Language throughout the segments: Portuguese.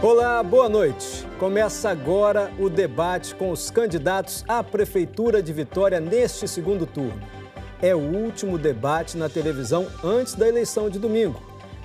Olá, boa noite. Começa agora o debate com os candidatos à Prefeitura de Vitória neste segundo turno. É o último debate na televisão antes da eleição de domingo.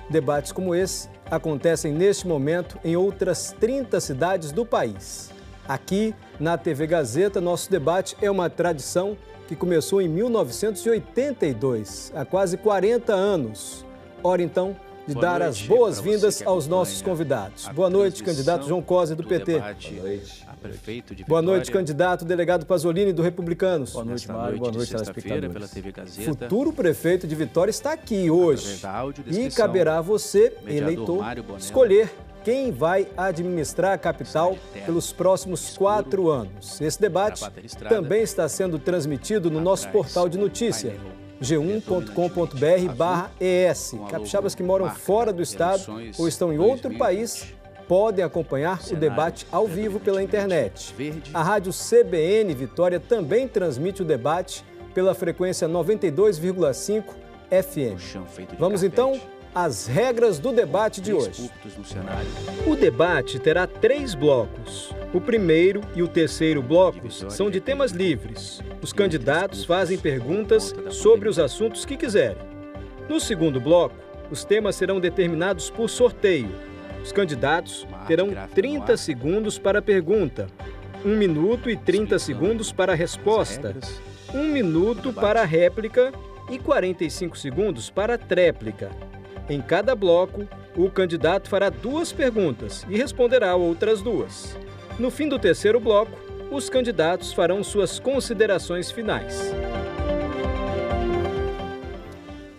Debates como esse acontecem neste momento em outras 30 cidades do país. Aqui, na TV Gazeta, nosso debate é uma tradição que começou em 1982, há quase 40 anos. Ora então, de Boa dar as boas-vindas aos nossos convidados. Boa noite, candidato João Cosi, do, do PT. Boa noite. prefeito de Boa noite, candidato delegado Pasolini, do Republicanos. Boa noite, Mário. Boa noite, telespectadores. Pela TV Gazeta. Futuro prefeito de Vitória está aqui hoje. E caberá a você, eleitor, escolher quem vai administrar a capital pelos próximos quatro anos. Esse debate também está sendo transmitido no nosso portal de notícia g1.com.br/es. Capixabas que moram fora do estado ou estão em outro país podem acompanhar o debate ao vivo pela internet. A rádio CBN Vitória também transmite o debate pela frequência 92,5 FM. Vamos então às regras do debate de hoje. O debate terá três blocos. O primeiro e o terceiro blocos são de temas livres. Os candidatos fazem perguntas sobre os assuntos que quiserem. No segundo bloco, os temas serão determinados por sorteio. Os candidatos terão 30 segundos para a pergunta, 1 minuto e 30 segundos para a resposta, 1 minuto para a réplica e 45 segundos para a tréplica. Em cada bloco, o candidato fará duas perguntas e responderá outras duas. No fim do terceiro bloco, os candidatos farão suas considerações finais.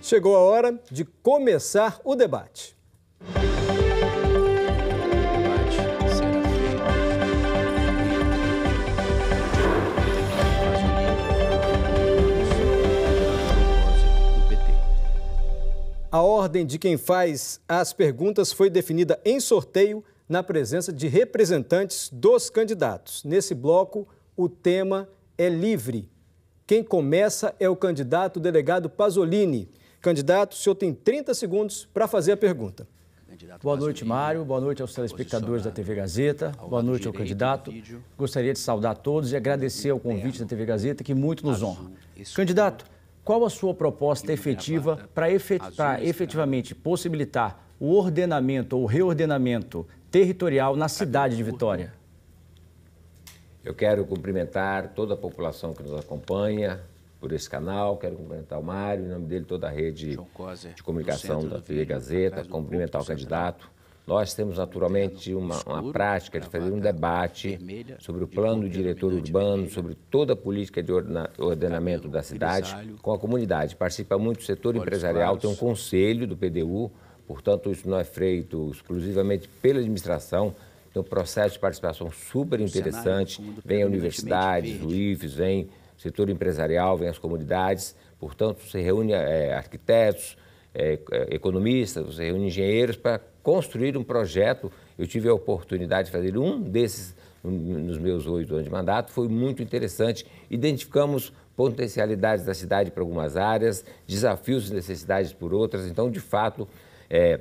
Chegou a hora de começar o debate. A ordem de quem faz as perguntas foi definida em sorteio na presença de representantes dos candidatos. Nesse bloco, o tema é livre. Quem começa é o candidato delegado Pasolini. Candidato, o senhor tem 30 segundos para fazer a pergunta. Boa noite, Mário. Boa noite aos telespectadores da TV Gazeta. Boa noite ao candidato. Gostaria de saudar todos e agradecer ao convite da TV Gazeta, que muito nos honra. Candidato, qual a sua proposta efetiva para efetivamente possibilitar o ordenamento ou reordenamento territorial na cidade de Vitória? Eu quero cumprimentar toda a população que nos acompanha por esse canal, quero cumprimentar o Mário, em nome dele, toda a rede de comunicação da TV Gazeta, cumprimentar o candidato nós temos naturalmente uma, uma prática de fazer um debate sobre o plano diretor urbano, sobre toda a política de ordenamento da cidade com a comunidade. Participa muito o setor empresarial, tem um conselho do PDU, portanto, isso não é feito exclusivamente pela administração, tem um processo de participação super interessante. Vem a universidade, o IFES, vem o setor empresarial, vem as comunidades, portanto, você reúne é, arquitetos, é, economistas, você reúne engenheiros para construir um projeto. Eu tive a oportunidade de fazer um desses nos meus oito anos de mandato, foi muito interessante. Identificamos potencialidades da cidade para algumas áreas, desafios e necessidades por outras. Então, de fato, é,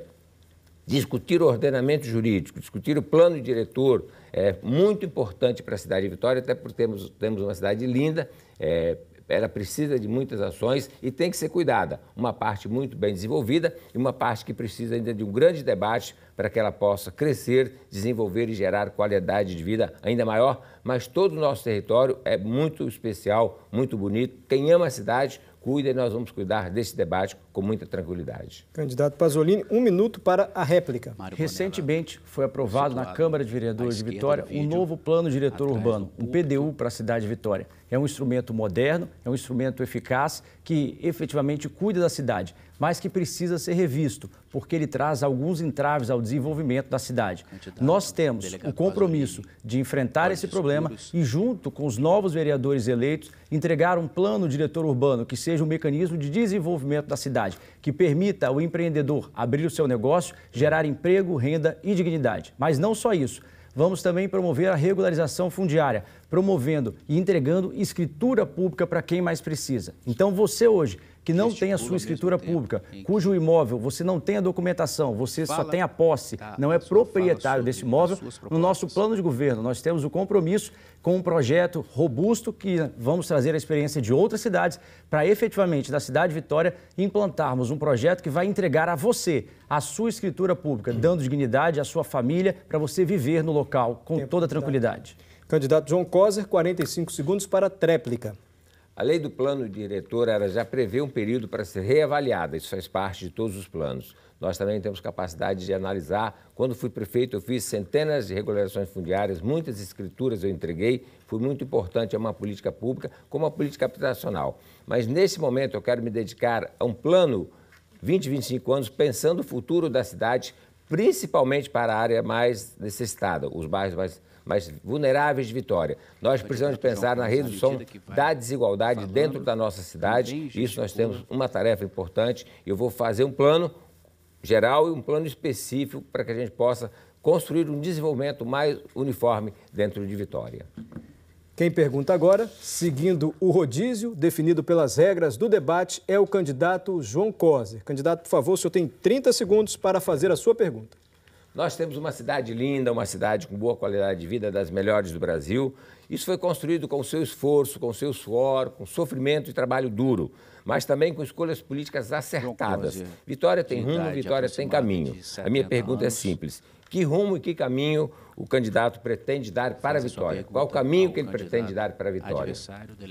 discutir o ordenamento jurídico, discutir o plano diretor é muito importante para a cidade de Vitória, até porque temos, temos uma cidade linda, é, ela precisa de muitas ações e tem que ser cuidada. Uma parte muito bem desenvolvida e uma parte que precisa ainda de um grande debate para que ela possa crescer, desenvolver e gerar qualidade de vida ainda maior. Mas todo o nosso território é muito especial, muito bonito. Quem ama a cidade cuida e nós vamos cuidar desse debate com muita tranquilidade. Candidato Pasolini, um minuto para a réplica. Recentemente foi aprovado na Câmara de Vereadores de Vitória um novo plano diretor urbano, um PDU para a cidade de Vitória. É um instrumento moderno, é um instrumento eficaz que efetivamente cuida da cidade mas que precisa ser revisto, porque ele traz alguns entraves ao desenvolvimento da cidade. Nós temos o compromisso de enfrentar esse problema e, junto com os novos vereadores eleitos, entregar um plano diretor urbano que seja um mecanismo de desenvolvimento da cidade, que permita ao empreendedor abrir o seu negócio, gerar emprego, renda e dignidade. Mas não só isso. Vamos também promover a regularização fundiária, promovendo e entregando escritura pública para quem mais precisa. Então, você hoje que não tem a sua escritura pública, cujo imóvel você não tem a documentação, você só tem a posse, não é proprietário desse imóvel, no nosso plano de governo nós temos o compromisso com um projeto robusto que vamos trazer a experiência de outras cidades para efetivamente da cidade de Vitória implantarmos um projeto que vai entregar a você a sua escritura pública, dando dignidade à sua família para você viver no local com toda tranquilidade. Candidato João Coser, 45 segundos para a tréplica. A lei do plano diretor ela já prevê um período para ser reavaliada, isso faz parte de todos os planos. Nós também temos capacidade de analisar. Quando fui prefeito, eu fiz centenas de regularizações fundiárias, muitas escrituras eu entreguei, foi muito importante, é uma política pública, como uma política habitacional. Mas nesse momento eu quero me dedicar a um plano 20, 25 anos, pensando o futuro da cidade, principalmente para a área mais necessitada, os bairros mais mais vulneráveis de Vitória. Nós precisamos pensar na redução da desigualdade dentro da nossa cidade. Isso nós temos uma tarefa importante. Eu vou fazer um plano geral e um plano específico para que a gente possa construir um desenvolvimento mais uniforme dentro de Vitória. Quem pergunta agora, seguindo o rodízio definido pelas regras do debate, é o candidato João Coser. Candidato, por favor, o senhor tem 30 segundos para fazer a sua pergunta. Nós temos uma cidade linda, uma cidade com boa qualidade de vida, das melhores do Brasil. Isso foi construído com o seu esforço, com o seu suor, com sofrimento e trabalho duro, mas também com escolhas políticas acertadas. Vitória tem rumo, Vitória tem caminho. A minha pergunta é simples: que rumo e que caminho o candidato pretende dar para a Vitória? Qual o caminho que ele pretende dar para a Vitória?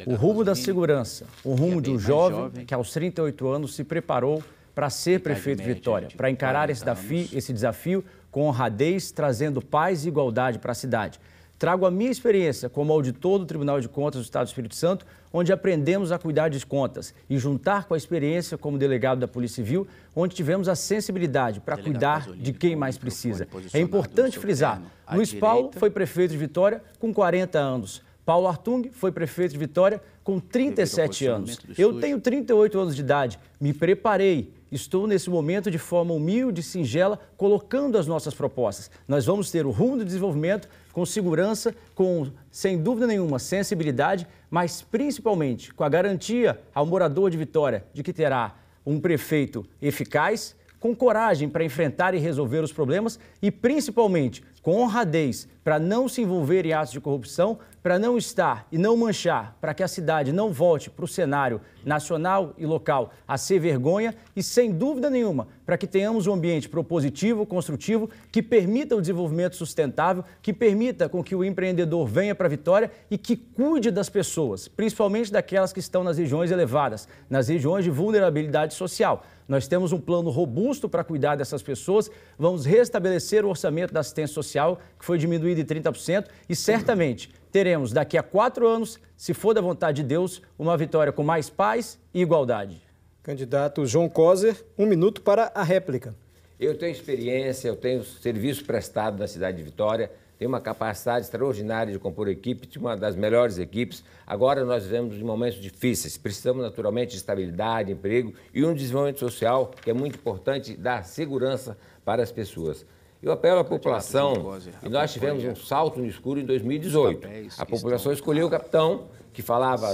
O rumo da segurança, o rumo de um jovem que aos 38 anos se preparou para ser prefeito de Vitória, para encarar esse desafio, esse desafio com honradez, trazendo paz e igualdade para a cidade. Trago a minha experiência como auditor do Tribunal de Contas do Estado do Espírito Santo, onde aprendemos a cuidar de contas e juntar com a experiência como delegado da Polícia Civil, onde tivemos a sensibilidade para cuidar de quem mais precisa. É importante frisar, Luiz Paulo foi prefeito de Vitória com 40 anos. Paulo Artung foi prefeito de Vitória com 37 anos. Eu tenho 38 anos de idade, me preparei, estou nesse momento de forma humilde e singela, colocando as nossas propostas. Nós vamos ter o rumo do desenvolvimento com segurança, com, sem dúvida nenhuma, sensibilidade, mas principalmente com a garantia ao morador de Vitória de que terá um prefeito eficaz, com coragem para enfrentar e resolver os problemas e, principalmente, com honradez para não se envolver em atos de corrupção, para não estar e não manchar, para que a cidade não volte para o cenário nacional e local a ser vergonha e, sem dúvida nenhuma, para que tenhamos um ambiente propositivo, construtivo, que permita o desenvolvimento sustentável, que permita com que o empreendedor venha para a vitória e que cuide das pessoas, principalmente daquelas que estão nas regiões elevadas, nas regiões de vulnerabilidade social. Nós temos um plano robusto para cuidar dessas pessoas. Vamos restabelecer o orçamento da assistência social, que foi diminuído em 30%, e certamente teremos daqui a quatro anos, se for da vontade de Deus, uma vitória com mais paz e igualdade. Candidato João Coser, um minuto para a réplica. Eu tenho experiência, eu tenho serviço prestado na cidade de Vitória tem uma capacidade extraordinária de compor equipe, de uma das melhores equipes. Agora nós vivemos em momentos difíceis, precisamos naturalmente de estabilidade, emprego e um desenvolvimento social que é muito importante, dar segurança para as pessoas. Eu apelo à população, e nós tivemos um salto no escuro em 2018. A população escolheu o capitão que falava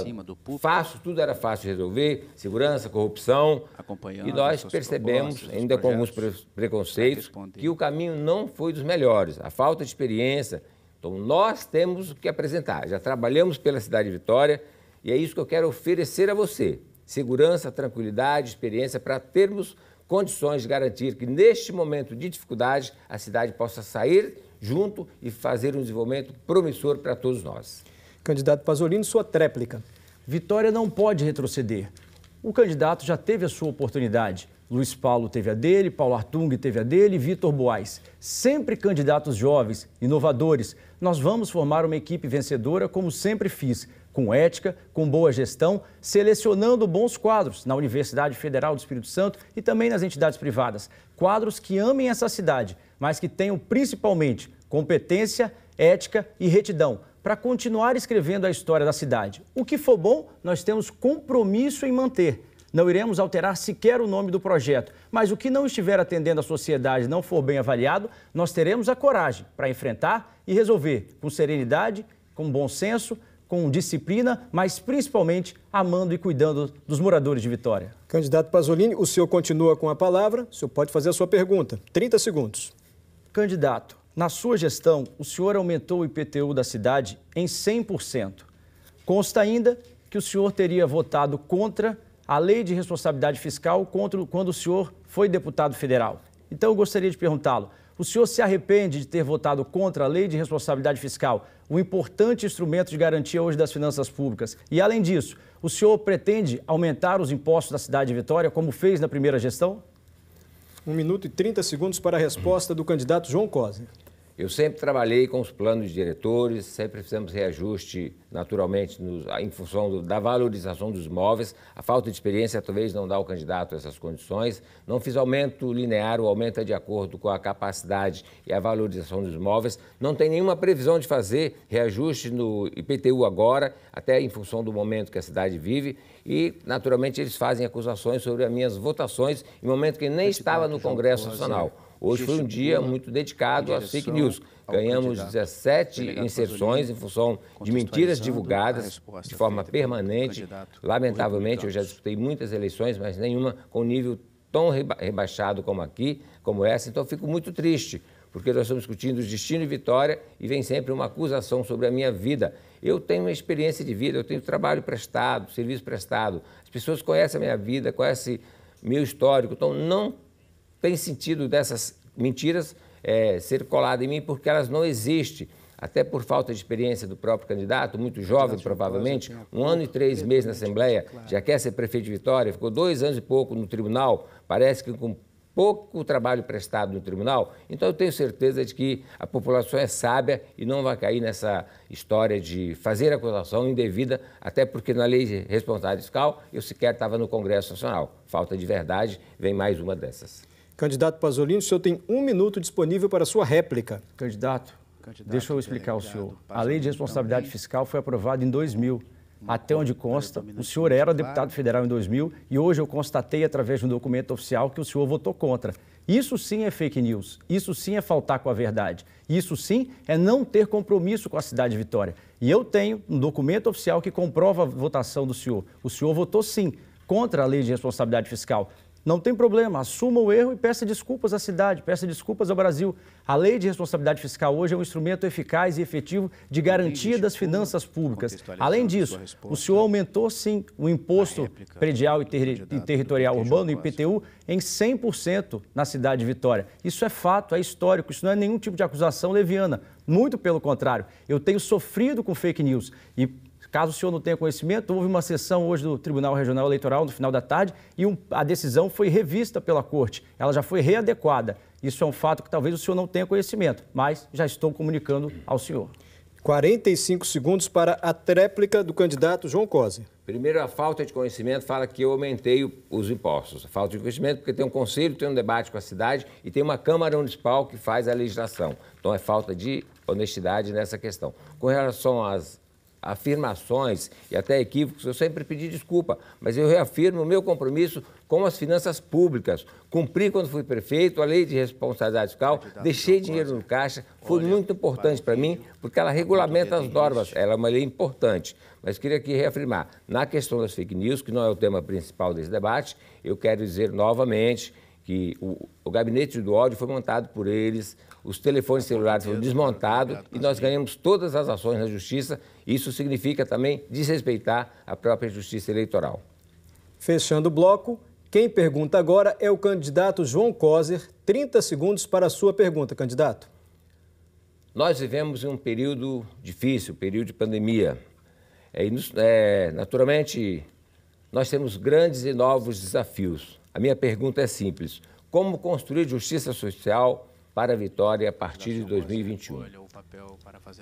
fácil, tudo era fácil de resolver, segurança, corrupção. E nós percebemos, ainda com alguns preconceitos, que o caminho não foi dos melhores, a falta de experiência. Então nós temos o que apresentar. Já trabalhamos pela cidade de Vitória e é isso que eu quero oferecer a você. Segurança, tranquilidade, experiência para termos condições de garantir que neste momento de dificuldade a cidade possa sair junto e fazer um desenvolvimento promissor para todos nós. Candidato Pasolini, sua tréplica. Vitória não pode retroceder. O candidato já teve a sua oportunidade. Luiz Paulo teve a dele, Paulo Artung teve a dele, Vitor Boaz. Sempre candidatos jovens, inovadores. Nós vamos formar uma equipe vencedora, como sempre fiz, com ética, com boa gestão, selecionando bons quadros na Universidade Federal do Espírito Santo e também nas entidades privadas. Quadros que amem essa cidade, mas que tenham principalmente competência, ética e retidão para continuar escrevendo a história da cidade. O que for bom, nós temos compromisso em manter. Não iremos alterar sequer o nome do projeto, mas o que não estiver atendendo a sociedade não for bem avaliado, nós teremos a coragem para enfrentar e resolver com serenidade, com bom senso, com disciplina, mas principalmente amando e cuidando dos moradores de Vitória. Candidato Pasolini, o senhor continua com a palavra. O senhor pode fazer a sua pergunta. 30 segundos. Candidato, na sua gestão, o senhor aumentou o IPTU da cidade em 100%. Consta ainda que o senhor teria votado contra a lei de responsabilidade fiscal contra, quando o senhor foi deputado federal. Então, eu gostaria de perguntá-lo: o senhor se arrepende de ter votado contra a lei de responsabilidade fiscal, um importante instrumento de garantia hoje das finanças públicas? E, além disso, o senhor pretende aumentar os impostos da cidade de Vitória, como fez na primeira gestão? Um minuto e 30 segundos para a resposta do candidato João Cosa. Eu sempre trabalhei com os planos de diretores, sempre fizemos reajuste naturalmente nos, em função do, da valorização dos imóveis. A falta de experiência talvez não dá ao candidato essas condições. Não fiz aumento linear, o aumento é de acordo com a capacidade e a valorização dos imóveis. Não tem nenhuma previsão de fazer reajuste no IPTU agora, até em função do momento que a cidade vive. E, naturalmente, eles fazem acusações sobre as minhas votações em momento que nem estava no Congresso Nacional. Hoje foi um dia muito dedicado às fake news. Ganhamos 17 inserções em função de mentiras divulgadas de forma permanente. Lamentavelmente, eu já disputei muitas eleições, mas nenhuma com nível tão rebaixado como aqui, como essa. Então, fico muito triste, porque nós estamos discutindo destino e vitória e vem sempre uma acusação sobre a minha vida. Eu tenho uma experiência de vida, eu tenho trabalho prestado, serviço prestado. As pessoas conhecem a minha vida, conhecem meu histórico, então não tem sentido dessas mentiras é, ser colada em mim porque elas não existem. Até por falta de experiência do próprio candidato, muito jovem provavelmente, um ano e três meses na Assembleia, já quer ser prefeito de Vitória, ficou dois anos e pouco no tribunal, parece que com pouco trabalho prestado no tribunal. Então eu tenho certeza de que a população é sábia e não vai cair nessa história de fazer acusação indevida, até porque na lei de responsabilidade fiscal eu sequer estava no Congresso Nacional. Falta de verdade, vem mais uma dessas. Candidato Pasolini, o senhor tem um minuto disponível para sua réplica. Candidato, Candidato deixa eu explicar ao senhor. A lei de responsabilidade também. fiscal foi aprovada em 2000. Até onde consta, o senhor era deputado federal em 2000 e hoje eu constatei através de um documento oficial que o senhor votou contra. Isso sim é fake news, isso sim é faltar com a verdade, isso sim é não ter compromisso com a cidade de Vitória. E eu tenho um documento oficial que comprova a votação do senhor. O senhor votou sim contra a lei de responsabilidade fiscal. Não tem problema, assuma o erro e peça desculpas à cidade, peça desculpas ao Brasil. A lei de responsabilidade fiscal hoje é um instrumento eficaz e efetivo de garantia das finanças públicas. Além disso, o senhor aumentou sim o imposto predial e, ter e territorial urbano, IPTU, em 100% na cidade de Vitória. Isso é fato, é histórico, isso não é nenhum tipo de acusação leviana. Muito pelo contrário, eu tenho sofrido com fake news e Caso o senhor não tenha conhecimento, houve uma sessão hoje do Tribunal Regional Eleitoral no final da tarde e um, a decisão foi revista pela Corte. Ela já foi readequada. Isso é um fato que talvez o senhor não tenha conhecimento, mas já estou comunicando ao senhor. 45 segundos para a tréplica do candidato João Cosi. Primeiro, a falta de conhecimento fala que eu aumentei os impostos. A falta de conhecimento porque tem um conselho, tem um debate com a cidade e tem uma Câmara Municipal que faz a legislação. Então, é falta de honestidade nessa questão. Com relação às afirmações e até equívocos, eu sempre pedi desculpa, mas eu reafirmo o meu compromisso com as finanças públicas. Cumpri quando fui prefeito a lei de responsabilidade fiscal, deixei dinheiro no caixa, foi muito importante para mim, porque ela regulamenta as normas, ela é uma lei importante. Mas queria aqui reafirmar, na questão das fake news, que não é o tema principal desse debate, eu quero dizer novamente que o, o gabinete do ódio foi montado por eles, os telefones celulares foram desmontados e nós ganhamos todas as ações na justiça. Isso significa também desrespeitar a própria justiça eleitoral. Fechando o bloco, quem pergunta agora é o candidato João Coser. 30 segundos para a sua pergunta, candidato. Nós vivemos em um período difícil, período de pandemia. É, é, naturalmente, nós temos grandes e novos desafios. A minha pergunta é simples: como construir justiça social para a vitória a partir de 2021.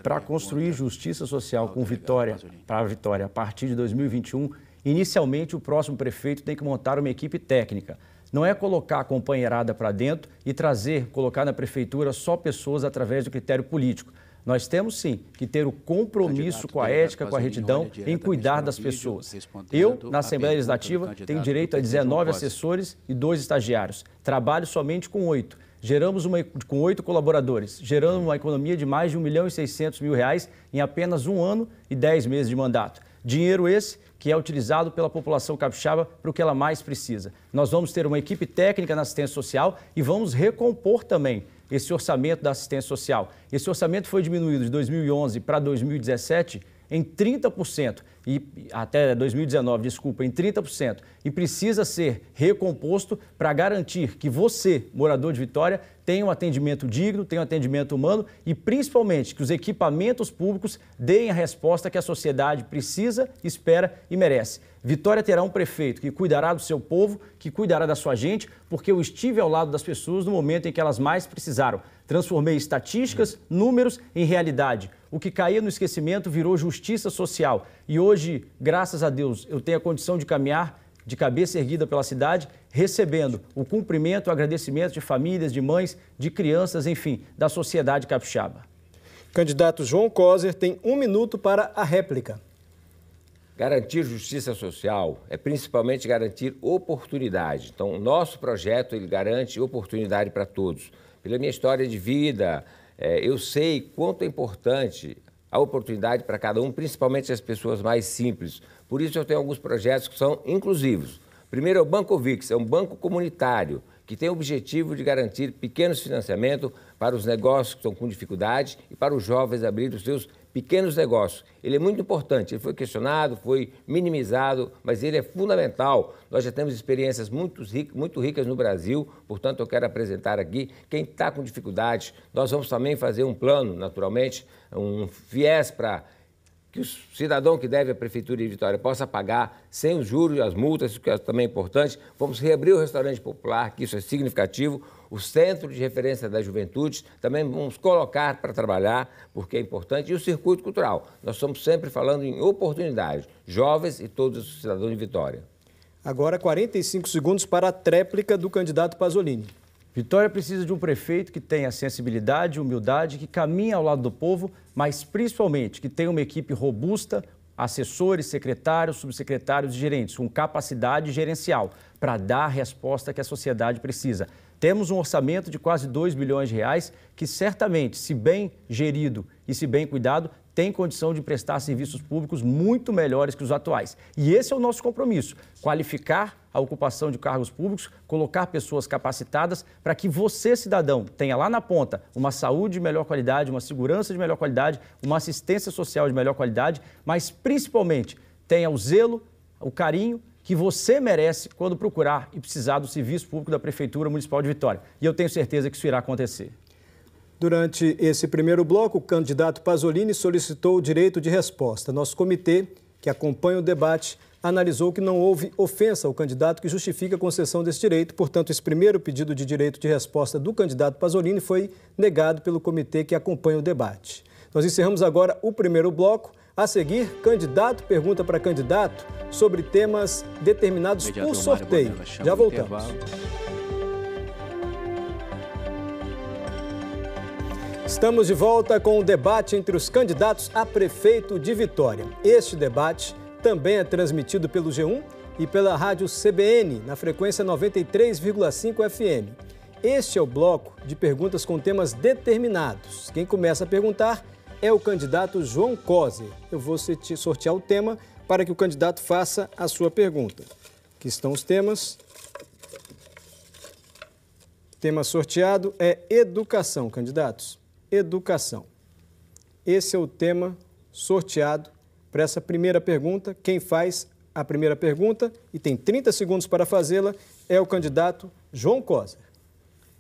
Para construir justiça social com vitória para a vitória a partir de 2021, inicialmente o próximo prefeito tem que montar uma equipe técnica. Não é colocar a companheirada para dentro e trazer, colocar na prefeitura só pessoas através do critério político. Nós temos sim que ter o compromisso com a ética, com a retidão, em cuidar das pessoas. Eu, na Assembleia Legislativa, tenho direito a 19 assessores e dois estagiários. Trabalho somente com oito Geramos uma, com oito colaboradores, gerando uma economia de mais de 1 milhão e 600 mil reais em apenas um ano e 10 meses de mandato. Dinheiro esse que é utilizado pela população capixaba para o que ela mais precisa. Nós vamos ter uma equipe técnica na assistência social e vamos recompor também esse orçamento da assistência social. Esse orçamento foi diminuído de 2011 para 2017 em 30% e até 2019, desculpa, em 30% e precisa ser recomposto para garantir que você, morador de Vitória, tenha um atendimento digno, tenha um atendimento humano e principalmente que os equipamentos públicos deem a resposta que a sociedade precisa, espera e merece. Vitória terá um prefeito que cuidará do seu povo, que cuidará da sua gente, porque eu estive ao lado das pessoas no momento em que elas mais precisaram. Transformei estatísticas, números em realidade. O que caía no esquecimento virou justiça social. E hoje, graças a Deus, eu tenho a condição de caminhar de cabeça erguida pela cidade, recebendo o cumprimento, o agradecimento de famílias, de mães, de crianças, enfim, da sociedade capixaba. Candidato João Coser tem um minuto para a réplica. Garantir justiça social é principalmente garantir oportunidade. Então, o nosso projeto ele garante oportunidade para todos. Pela minha história de vida, é, eu sei quanto é importante a oportunidade para cada um, principalmente as pessoas mais simples. Por isso, eu tenho alguns projetos que são inclusivos. Primeiro é o Banco Vix, é um banco comunitário que tem o objetivo de garantir pequenos financiamentos para os negócios que estão com dificuldade e para os jovens abrir os seus pequenos negócios. Ele é muito importante, ele foi questionado, foi minimizado, mas ele é fundamental. Nós já temos experiências muito, muito ricas no Brasil, portanto, eu quero apresentar aqui quem está com dificuldades. Nós vamos também fazer um plano, naturalmente, um viés para que o cidadão que deve à Prefeitura de Vitória possa pagar sem os juros e as multas, que é também importante. Vamos reabrir o restaurante popular, que isso é significativo. O centro de referência da juventude também vamos colocar para trabalhar, porque é importante. E o circuito cultural. Nós estamos sempre falando em oportunidades, jovens e todos os cidadãos de Vitória. Agora, 45 segundos para a tréplica do candidato Pasolini. Vitória precisa de um prefeito que tenha sensibilidade, humildade, que caminhe ao lado do povo, mas principalmente que tenha uma equipe robusta, assessores, secretários, subsecretários e gerentes com capacidade gerencial para dar a resposta que a sociedade precisa. Temos um orçamento de quase 2 bilhões de reais que certamente, se bem gerido e se bem cuidado, tem condição de prestar serviços públicos muito melhores que os atuais. E esse é o nosso compromisso: qualificar a ocupação de cargos públicos, colocar pessoas capacitadas para que você, cidadão, tenha lá na ponta uma saúde de melhor qualidade, uma segurança de melhor qualidade, uma assistência social de melhor qualidade, mas principalmente tenha o zelo, o carinho que você merece quando procurar e precisar do serviço público da Prefeitura Municipal de Vitória. E eu tenho certeza que isso irá acontecer. Durante esse primeiro bloco, o candidato Pasolini solicitou o direito de resposta. Nosso comitê, que acompanha o debate, analisou que não houve ofensa ao candidato que justifica a concessão desse direito. Portanto, esse primeiro pedido de direito de resposta do candidato Pasolini foi negado pelo comitê que acompanha o debate. Nós encerramos agora o primeiro bloco. A seguir, candidato pergunta para candidato sobre temas determinados Mediador por sorteio. Já voltamos. Estamos de volta com o debate entre os candidatos a prefeito de Vitória. Este debate também é transmitido pelo G1 e pela rádio CBN, na frequência 93,5 FM. Este é o bloco de perguntas com temas determinados. Quem começa a perguntar é o candidato João Cose. Eu vou sortear o tema para que o candidato faça a sua pergunta. Aqui estão os temas. Tema sorteado é educação, candidatos. Educação. Esse é o tema sorteado para essa primeira pergunta. Quem faz a primeira pergunta e tem 30 segundos para fazê-la é o candidato João Coser.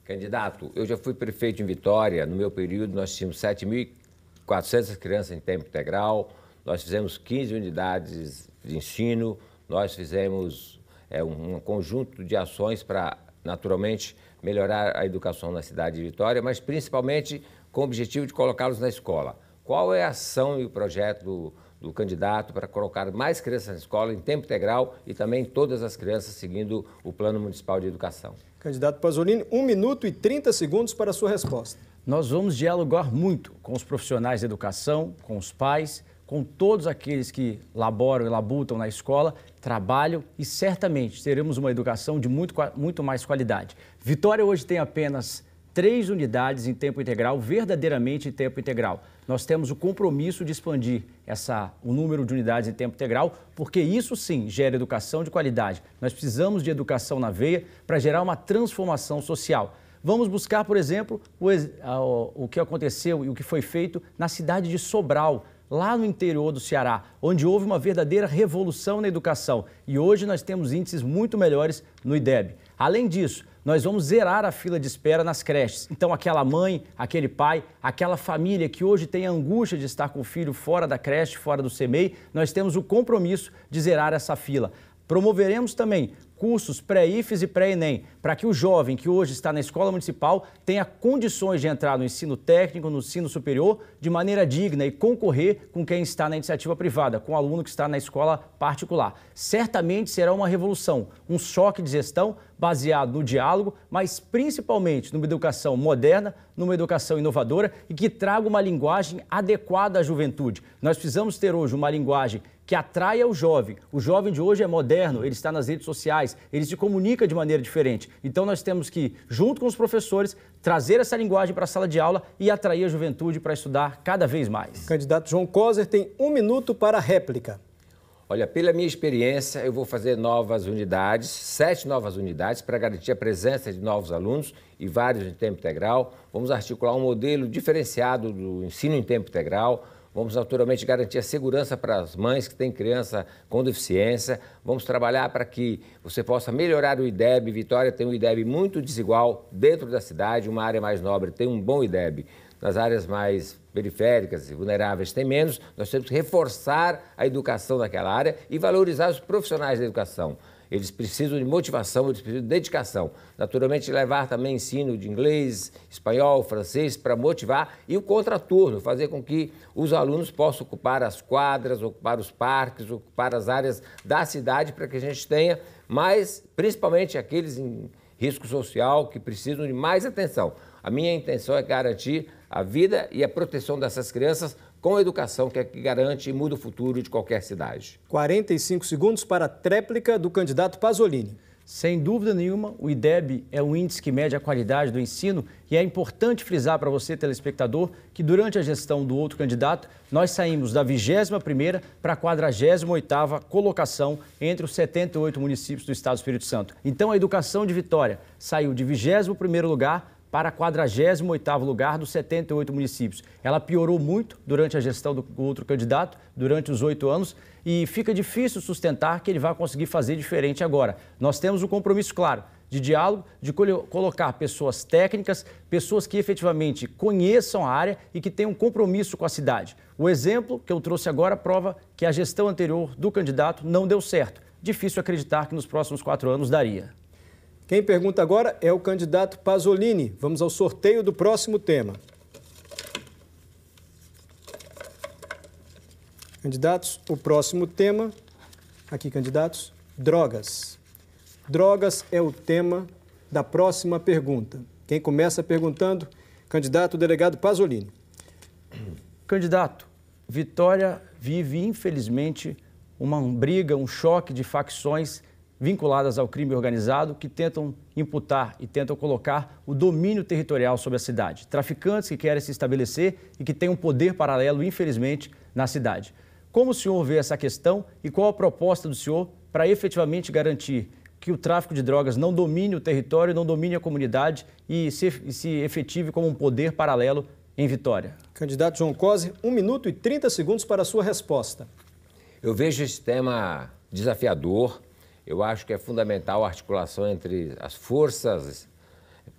Candidato, eu já fui prefeito em Vitória. No meu período, nós tínhamos 7.400 crianças em tempo integral, nós fizemos 15 unidades de ensino, nós fizemos é, um conjunto de ações para, naturalmente, melhorar a educação na cidade de Vitória, mas principalmente com o objetivo de colocá-los na escola. Qual é a ação e o projeto do do candidato para colocar mais crianças na escola em tempo integral e também todas as crianças seguindo o Plano Municipal de Educação. Candidato Pasolini, um minuto e 30 segundos para a sua resposta. Nós vamos dialogar muito com os profissionais de educação, com os pais, com todos aqueles que laboram e labutam na escola, trabalham e certamente teremos uma educação de muito, muito mais qualidade. Vitória hoje tem apenas três unidades em tempo integral, verdadeiramente em tempo integral. Nós temos o compromisso de expandir essa, o número de unidades em tempo integral, porque isso sim gera educação de qualidade. Nós precisamos de educação na veia para gerar uma transformação social. Vamos buscar, por exemplo, o, o, o que aconteceu e o que foi feito na cidade de Sobral, lá no interior do Ceará, onde houve uma verdadeira revolução na educação. E hoje nós temos índices muito melhores no IDEB. Além disso, nós vamos zerar a fila de espera nas creches. Então, aquela mãe, aquele pai, aquela família que hoje tem a angústia de estar com o filho fora da creche, fora do CMEI, nós temos o compromisso de zerar essa fila. Promoveremos também cursos pré-IFES e pré-ENEM, para que o jovem que hoje está na escola municipal tenha condições de entrar no ensino técnico, no ensino superior, de maneira digna e concorrer com quem está na iniciativa privada, com o aluno que está na escola particular. Certamente será uma revolução, um choque de gestão baseado no diálogo, mas principalmente numa educação moderna, numa educação inovadora e que traga uma linguagem adequada à juventude. Nós precisamos ter hoje uma linguagem que atraia o jovem. O jovem de hoje é moderno, ele está nas redes sociais, ele se comunica de maneira diferente. Então nós temos que, junto com os professores, trazer essa linguagem para a sala de aula e atrair a juventude para estudar cada vez mais. Candidato João Coser tem um minuto para a réplica. Olha, pela minha experiência, eu vou fazer novas unidades, sete novas unidades, para garantir a presença de novos alunos e vários em tempo integral. Vamos articular um modelo diferenciado do ensino em tempo integral Vamos naturalmente garantir a segurança para as mães que têm criança com deficiência. Vamos trabalhar para que você possa melhorar o IDEB. Vitória tem um IDEB muito desigual dentro da cidade, uma área mais nobre tem um bom IDEB. Nas áreas mais periféricas e vulneráveis tem menos. Nós temos que reforçar a educação daquela área e valorizar os profissionais da educação. Eles precisam de motivação, eles precisam de dedicação. Naturalmente, levar também ensino de inglês, espanhol, francês para motivar e o contraturno, fazer com que os alunos possam ocupar as quadras, ocupar os parques, ocupar as áreas da cidade para que a gente tenha mais, principalmente aqueles em risco social que precisam de mais atenção. A minha intenção é garantir a vida e a proteção dessas crianças com a educação que é que garante e muda o futuro de qualquer cidade. 45 segundos para a tréplica do candidato Pasolini. Sem dúvida nenhuma, o IDEB é um índice que mede a qualidade do ensino e é importante frisar para você, telespectador, que durante a gestão do outro candidato, nós saímos da 21ª para a 48ª colocação entre os 78 municípios do Estado do Espírito Santo. Então, a educação de Vitória saiu de 21º lugar para 48º lugar dos 78 municípios. Ela piorou muito durante a gestão do outro candidato, durante os oito anos, e fica difícil sustentar que ele vai conseguir fazer diferente agora. Nós temos um compromisso claro de diálogo, de colocar pessoas técnicas, pessoas que efetivamente conheçam a área e que tenham um compromisso com a cidade. O exemplo que eu trouxe agora prova que a gestão anterior do candidato não deu certo. Difícil acreditar que nos próximos quatro anos daria. Quem pergunta agora é o candidato Pasolini. Vamos ao sorteio do próximo tema. Candidatos, o próximo tema, aqui candidatos, drogas. Drogas é o tema da próxima pergunta. Quem começa perguntando, candidato delegado Pasolini. Candidato, Vitória vive, infelizmente, uma briga, um choque de facções vinculadas ao crime organizado que tentam imputar e tentam colocar o domínio territorial sobre a cidade. Traficantes que querem se estabelecer e que têm um poder paralelo, infelizmente, na cidade. Como o senhor vê essa questão e qual a proposta do senhor para efetivamente garantir que o tráfico de drogas não domine o território, não domine a comunidade e se, e se efetive como um poder paralelo em Vitória? Candidato João Cose, um minuto e 30 segundos para a sua resposta. Eu vejo esse tema desafiador, eu acho que é fundamental a articulação entre as forças,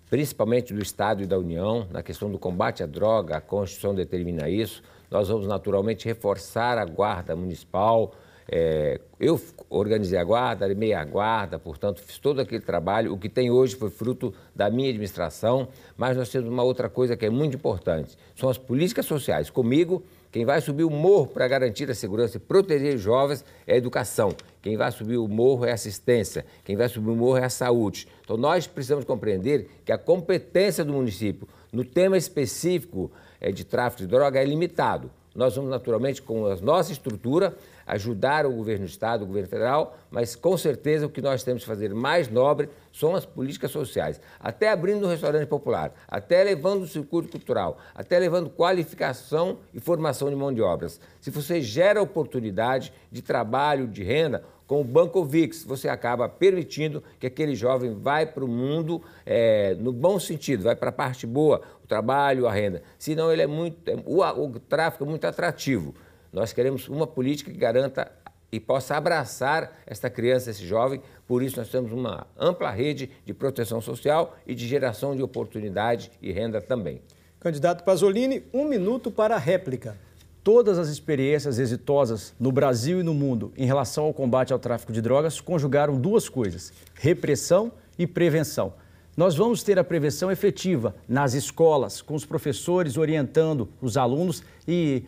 principalmente do Estado e da União, na questão do combate à droga, a Constituição determina isso. Nós vamos naturalmente reforçar a Guarda Municipal. É, eu organizei a guarda, armei a guarda, portanto, fiz todo aquele trabalho. O que tem hoje foi fruto da minha administração, mas nós temos uma outra coisa que é muito importante: são as políticas sociais. Comigo, quem vai subir o morro para garantir a segurança e proteger os jovens é a educação. Quem vai subir o morro é a assistência. Quem vai subir o morro é a saúde. Então, nós precisamos compreender que a competência do município no tema específico é, de tráfico de droga é limitado. Nós vamos, naturalmente, com a nossa estrutura, ajudar o governo do Estado, o governo federal, mas com certeza o que nós temos que fazer mais nobre são as políticas sociais. Até abrindo um restaurante popular, até levando o circuito cultural, até levando qualificação e formação de mão de obras. Se você gera oportunidade de trabalho, de renda, com o Banco VIX, você acaba permitindo que aquele jovem vai para o mundo é, no bom sentido, vai para a parte boa, o trabalho, a renda. Senão ele é muito, é, o, o tráfico é muito atrativo. Nós queremos uma política que garanta e possa abraçar esta criança, esse jovem. Por isso, nós temos uma ampla rede de proteção social e de geração de oportunidade e renda também. Candidato Pasolini, um minuto para a réplica. Todas as experiências exitosas no Brasil e no mundo em relação ao combate ao tráfico de drogas conjugaram duas coisas: repressão e prevenção. Nós vamos ter a prevenção efetiva nas escolas, com os professores orientando os alunos e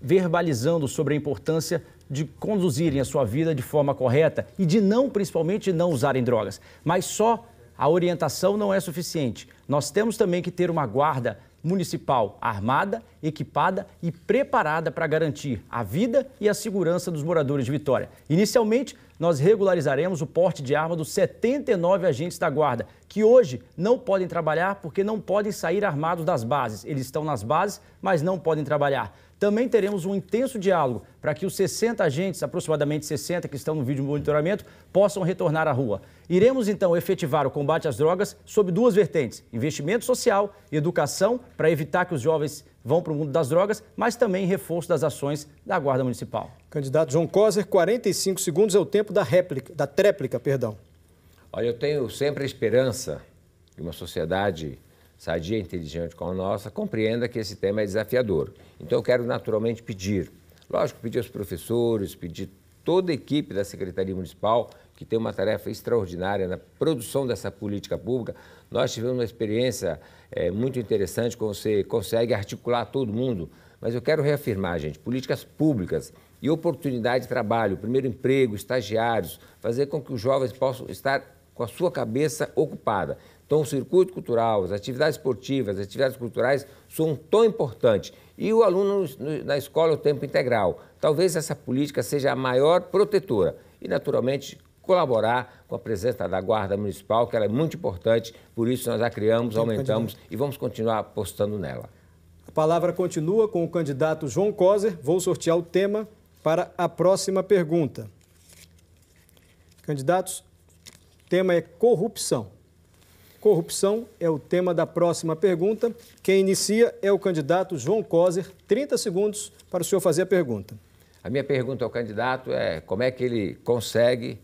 verbalizando sobre a importância de conduzirem a sua vida de forma correta e de não, principalmente, não usarem drogas. Mas só a orientação não é suficiente. Nós temos também que ter uma guarda municipal armada, equipada e preparada para garantir a vida e a segurança dos moradores de Vitória. Inicialmente, nós regularizaremos o porte de arma dos 79 agentes da Guarda, que hoje não podem trabalhar porque não podem sair armados das bases. Eles estão nas bases, mas não podem trabalhar. Também teremos um intenso diálogo para que os 60 agentes, aproximadamente 60 que estão no vídeo de monitoramento, possam retornar à rua. Iremos então efetivar o combate às drogas sob duas vertentes: investimento social e educação para evitar que os jovens vão para o mundo das drogas, mas também reforço das ações da Guarda Municipal. Candidato João Coser, 45 segundos é o tempo da réplica, da tréplica, perdão. Olha, eu tenho sempre a esperança de uma sociedade sadia e inteligente como a nossa compreenda que esse tema é desafiador. Então eu quero naturalmente pedir, lógico, pedir aos professores, pedir toda a equipe da Secretaria Municipal, que tem uma tarefa extraordinária na produção dessa política pública. Nós tivemos uma experiência é, muito interessante, quando você consegue articular todo mundo, mas eu quero reafirmar, gente, políticas públicas e oportunidade de trabalho, primeiro emprego, estagiários, fazer com que os jovens possam estar com a sua cabeça ocupada. Então, o circuito cultural, as atividades esportivas, as atividades culturais são tão importantes. E o aluno na escola o tempo integral. Talvez essa política seja a maior protetora. E, naturalmente, colaborar com a presença da Guarda Municipal, que ela é muito importante, por isso nós a criamos, aumentamos e vamos continuar apostando nela. A palavra continua com o candidato João Coser. Vou sortear o tema para a próxima pergunta. Candidatos, tema é corrupção. Corrupção é o tema da próxima pergunta. Quem inicia é o candidato João Coser. 30 segundos para o senhor fazer a pergunta. A minha pergunta ao candidato é como é que ele consegue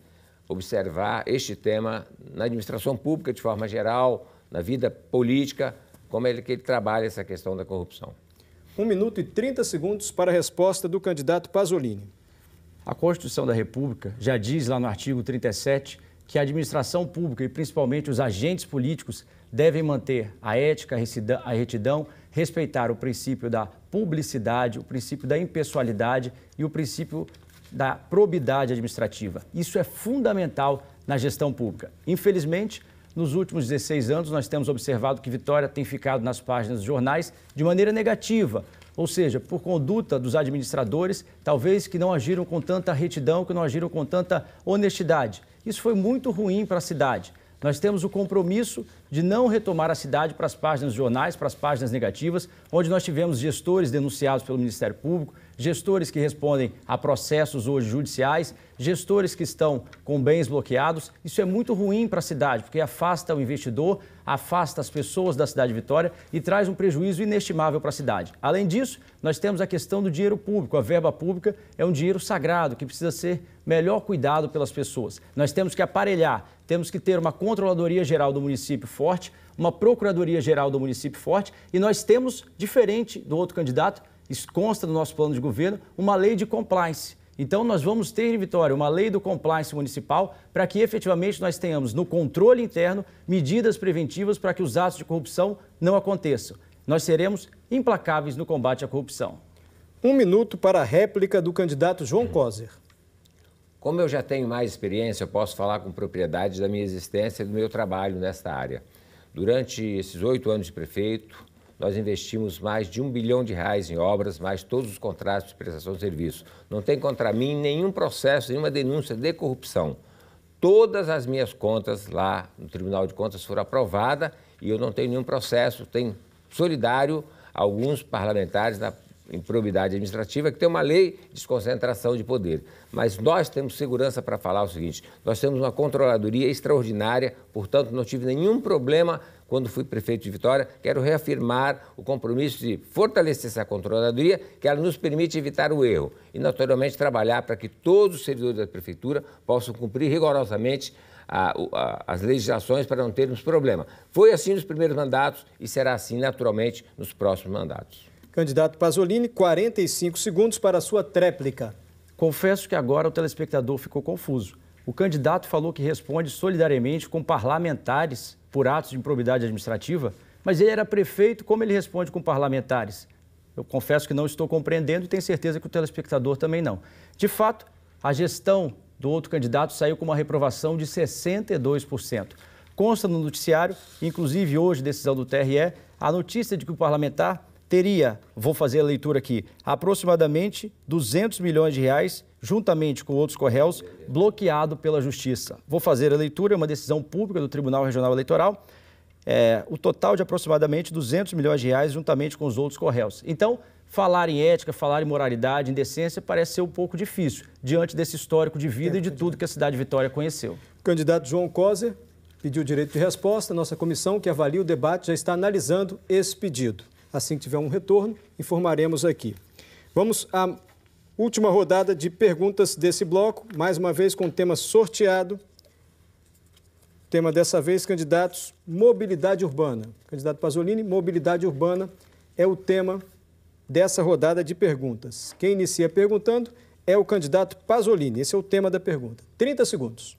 observar este tema na administração pública de forma geral, na vida política, como é que ele trabalha essa questão da corrupção. Um minuto e 30 segundos para a resposta do candidato Pasolini. A Constituição da República já diz lá no artigo 37 que a administração pública e principalmente os agentes políticos devem manter a ética, a retidão, respeitar o princípio da publicidade, o princípio da impessoalidade e o princípio da probidade administrativa. Isso é fundamental na gestão pública. Infelizmente, nos últimos 16 anos, nós temos observado que Vitória tem ficado nas páginas dos jornais de maneira negativa, ou seja, por conduta dos administradores, talvez que não agiram com tanta retidão, que não agiram com tanta honestidade. Isso foi muito ruim para a cidade. Nós temos o compromisso de não retomar a cidade para as páginas jornais, para as páginas negativas, onde nós tivemos gestores denunciados pelo Ministério Público, gestores que respondem a processos hoje judiciais, gestores que estão com bens bloqueados. Isso é muito ruim para a cidade, porque afasta o investidor, afasta as pessoas da cidade de Vitória e traz um prejuízo inestimável para a cidade. Além disso, nós temos a questão do dinheiro público. A verba pública é um dinheiro sagrado que precisa ser melhor cuidado pelas pessoas. Nós temos que aparelhar, temos que ter uma controladoria geral do município forte, uma procuradoria geral do município forte e nós temos, diferente do outro candidato, isso consta do nosso plano de governo, uma lei de compliance. Então, nós vamos ter em Vitória uma lei do compliance municipal para que efetivamente nós tenhamos no controle interno medidas preventivas para que os atos de corrupção não aconteçam. Nós seremos implacáveis no combate à corrupção. Um minuto para a réplica do candidato João Coser. Como eu já tenho mais experiência, eu posso falar com propriedade da minha existência e do meu trabalho nesta área. Durante esses oito anos de prefeito, nós investimos mais de um bilhão de reais em obras, mais todos os contratos de prestação de serviço. Não tem contra mim nenhum processo, nenhuma denúncia de corrupção. Todas as minhas contas lá no Tribunal de Contas foram aprovadas e eu não tenho nenhum processo. Tem solidário alguns parlamentares na improbidade administrativa, que tem uma lei de desconcentração de poder. Mas nós temos segurança para falar o seguinte: nós temos uma controladoria extraordinária, portanto, não tive nenhum problema quando fui prefeito de Vitória. Quero reafirmar o compromisso de fortalecer essa controladoria, que ela nos permite evitar o erro e, naturalmente, trabalhar para que todos os servidores da prefeitura possam cumprir rigorosamente a, a, as legislações para não termos problema. Foi assim nos primeiros mandatos e será assim, naturalmente, nos próximos mandatos. Candidato Pasolini, 45 segundos para a sua tréplica. Confesso que agora o telespectador ficou confuso. O candidato falou que responde solidariamente com parlamentares por atos de improbidade administrativa, mas ele era prefeito, como ele responde com parlamentares? Eu confesso que não estou compreendendo e tenho certeza que o telespectador também não. De fato, a gestão do outro candidato saiu com uma reprovação de 62%. Consta no noticiário, inclusive hoje, decisão do TRE, a notícia de que o parlamentar teria, vou fazer a leitura aqui, aproximadamente 200 milhões de reais, juntamente com outros correios, bloqueado pela Justiça. Vou fazer a leitura, é uma decisão pública do Tribunal Regional Eleitoral, é, o total de aproximadamente 200 milhões de reais, juntamente com os outros correios. Então, falar em ética, falar em moralidade, em decência, parece ser um pouco difícil, diante desse histórico de vida é, e de tudo que a cidade de Vitória conheceu. O candidato João Coser pediu direito de resposta. Nossa comissão, que avalia o debate, já está analisando esse pedido. Assim que tiver um retorno, informaremos aqui. Vamos à última rodada de perguntas desse bloco, mais uma vez com o tema sorteado. Tema dessa vez, candidatos, mobilidade urbana. Candidato Pasolini, mobilidade urbana é o tema dessa rodada de perguntas. Quem inicia perguntando é o candidato Pasolini. Esse é o tema da pergunta. 30 segundos.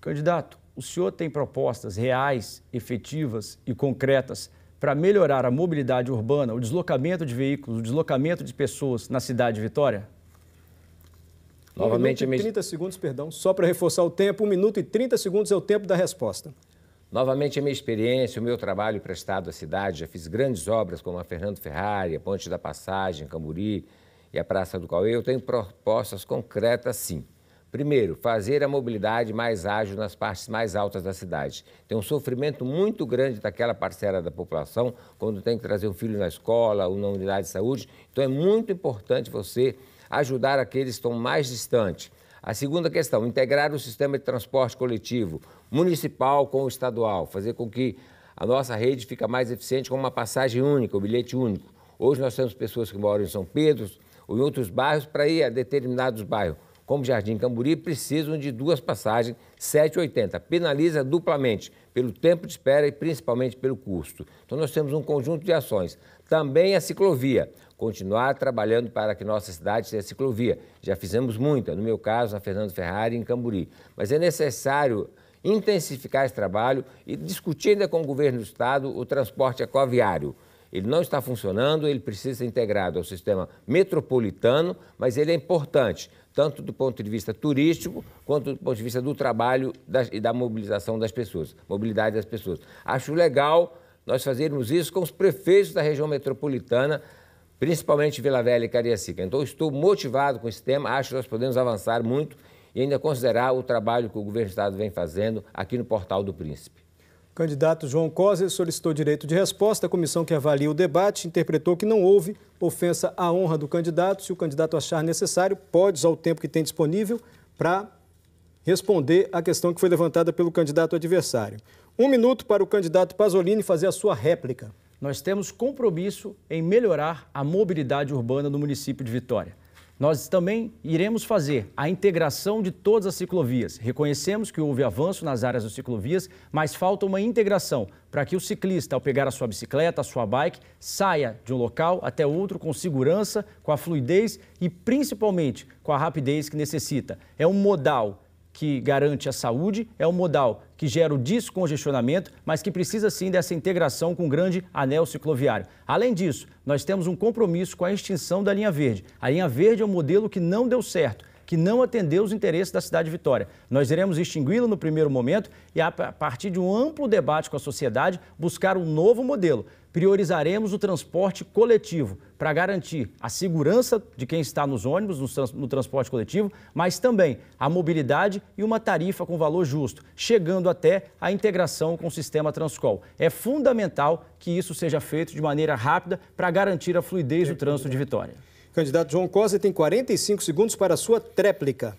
Candidato, o senhor tem propostas reais, efetivas e concretas para melhorar a mobilidade urbana, o deslocamento de veículos, o deslocamento de pessoas na cidade de Vitória? Novamente, um minuto e 30 segundos, perdão, só para reforçar o tempo, um minuto e 30 segundos é o tempo da resposta. Novamente, a minha experiência, o meu trabalho prestado à cidade, já fiz grandes obras como a Fernando Ferrari, a Ponte da Passagem, Camburi e a Praça do Cauê, eu tenho propostas concretas sim. Primeiro, fazer a mobilidade mais ágil nas partes mais altas da cidade. Tem um sofrimento muito grande daquela parcela da população quando tem que trazer um filho na escola ou na unidade de saúde. Então é muito importante você ajudar aqueles que estão mais distantes. A segunda questão, integrar o sistema de transporte coletivo municipal com o estadual, fazer com que a nossa rede fique mais eficiente com uma passagem única, o um bilhete único. Hoje nós temos pessoas que moram em São Pedro ou em outros bairros para ir a determinados bairros como Jardim Camburi, precisam de duas passagens 7,80. Penaliza duplamente pelo tempo de espera e principalmente pelo custo. Então nós temos um conjunto de ações. Também a ciclovia. Continuar trabalhando para que nossa cidade tenha ciclovia. Já fizemos muita, no meu caso, na Fernando Ferrari, em Camburi. Mas é necessário intensificar esse trabalho e discutir ainda com o governo do Estado o transporte aquaviário. Ele não está funcionando, ele precisa ser integrado ao sistema metropolitano, mas ele é importante tanto do ponto de vista turístico quanto do ponto de vista do trabalho e da mobilização das pessoas, mobilidade das pessoas. Acho legal nós fazermos isso com os prefeitos da região metropolitana, principalmente Vila Velha e Cariacica. Então, estou motivado com esse tema, acho que nós podemos avançar muito e ainda considerar o trabalho que o governo do Estado vem fazendo aqui no Portal do Príncipe. Candidato João Coser solicitou direito de resposta. A comissão que avalia o debate interpretou que não houve ofensa à honra do candidato. Se o candidato achar necessário, pode usar o tempo que tem disponível para responder à questão que foi levantada pelo candidato adversário. Um minuto para o candidato Pasolini fazer a sua réplica. Nós temos compromisso em melhorar a mobilidade urbana no município de Vitória. Nós também iremos fazer a integração de todas as ciclovias. Reconhecemos que houve avanço nas áreas das ciclovias, mas falta uma integração para que o ciclista, ao pegar a sua bicicleta, a sua bike, saia de um local até outro com segurança, com a fluidez e principalmente com a rapidez que necessita. É um modal que garante a saúde, é um modal que gera o descongestionamento, mas que precisa sim dessa integração com o grande anel cicloviário. Além disso, nós temos um compromisso com a extinção da linha verde. A linha verde é um modelo que não deu certo que não atendeu os interesses da cidade de Vitória. Nós iremos extingui-lo no primeiro momento e, a partir de um amplo debate com a sociedade, buscar um novo modelo priorizaremos o transporte coletivo para garantir a segurança de quem está nos ônibus, no, transporte coletivo, mas também a mobilidade e uma tarifa com valor justo, chegando até a integração com o sistema Transcol. É fundamental que isso seja feito de maneira rápida para garantir a fluidez do trânsito de Vitória. Candidato João Cosa tem 45 segundos para a sua tréplica.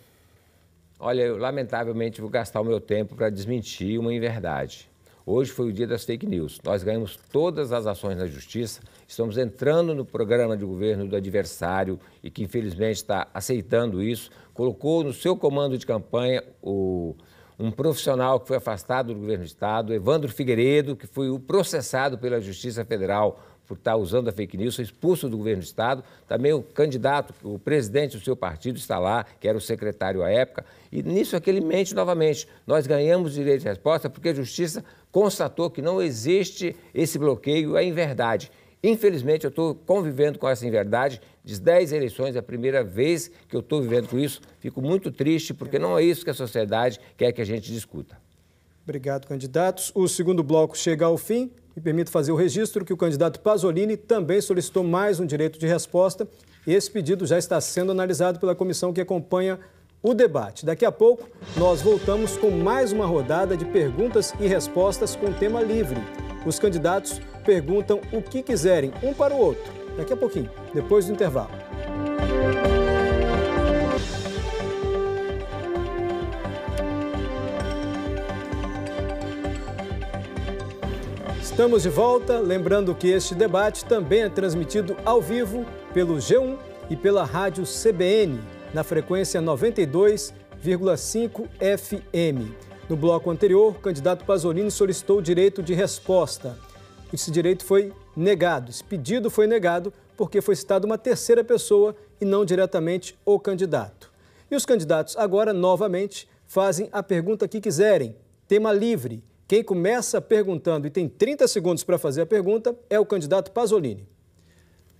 Olha, eu lamentavelmente vou gastar o meu tempo para desmentir uma inverdade. Hoje foi o dia das fake news. Nós ganhamos todas as ações na justiça, estamos entrando no programa de governo do adversário e que infelizmente está aceitando isso. Colocou no seu comando de campanha o, um profissional que foi afastado do governo do Estado, Evandro Figueiredo, que foi o processado pela Justiça Federal por estar usando a fake news, foi expulso do governo do Estado. Também o candidato, o presidente do seu partido está lá, que era o secretário à época. E nisso é que ele mente novamente. Nós ganhamos direito de resposta porque a Justiça constatou que não existe esse bloqueio, é inverdade. Infelizmente, eu estou convivendo com essa inverdade. De 10 eleições, é a primeira vez que eu estou vivendo com isso. Fico muito triste, porque não é isso que a sociedade quer que a gente discuta. Obrigado, candidatos. O segundo bloco chega ao fim. Me permito fazer o registro que o candidato Pasolini também solicitou mais um direito de resposta. Esse pedido já está sendo analisado pela comissão que acompanha o debate. Daqui a pouco, nós voltamos com mais uma rodada de perguntas e respostas com tema livre. Os candidatos perguntam o que quiserem, um para o outro. Daqui a pouquinho, depois do intervalo. Estamos de volta, lembrando que este debate também é transmitido ao vivo pelo G1 e pela rádio CBN, na frequência 92,5 FM. No bloco anterior, o candidato Pasolini solicitou o direito de resposta. Esse direito foi negado, esse pedido foi negado porque foi citada uma terceira pessoa e não diretamente o candidato. E os candidatos agora, novamente, fazem a pergunta que quiserem, tema livre quem começa perguntando e tem 30 segundos para fazer a pergunta é o candidato Pasolini.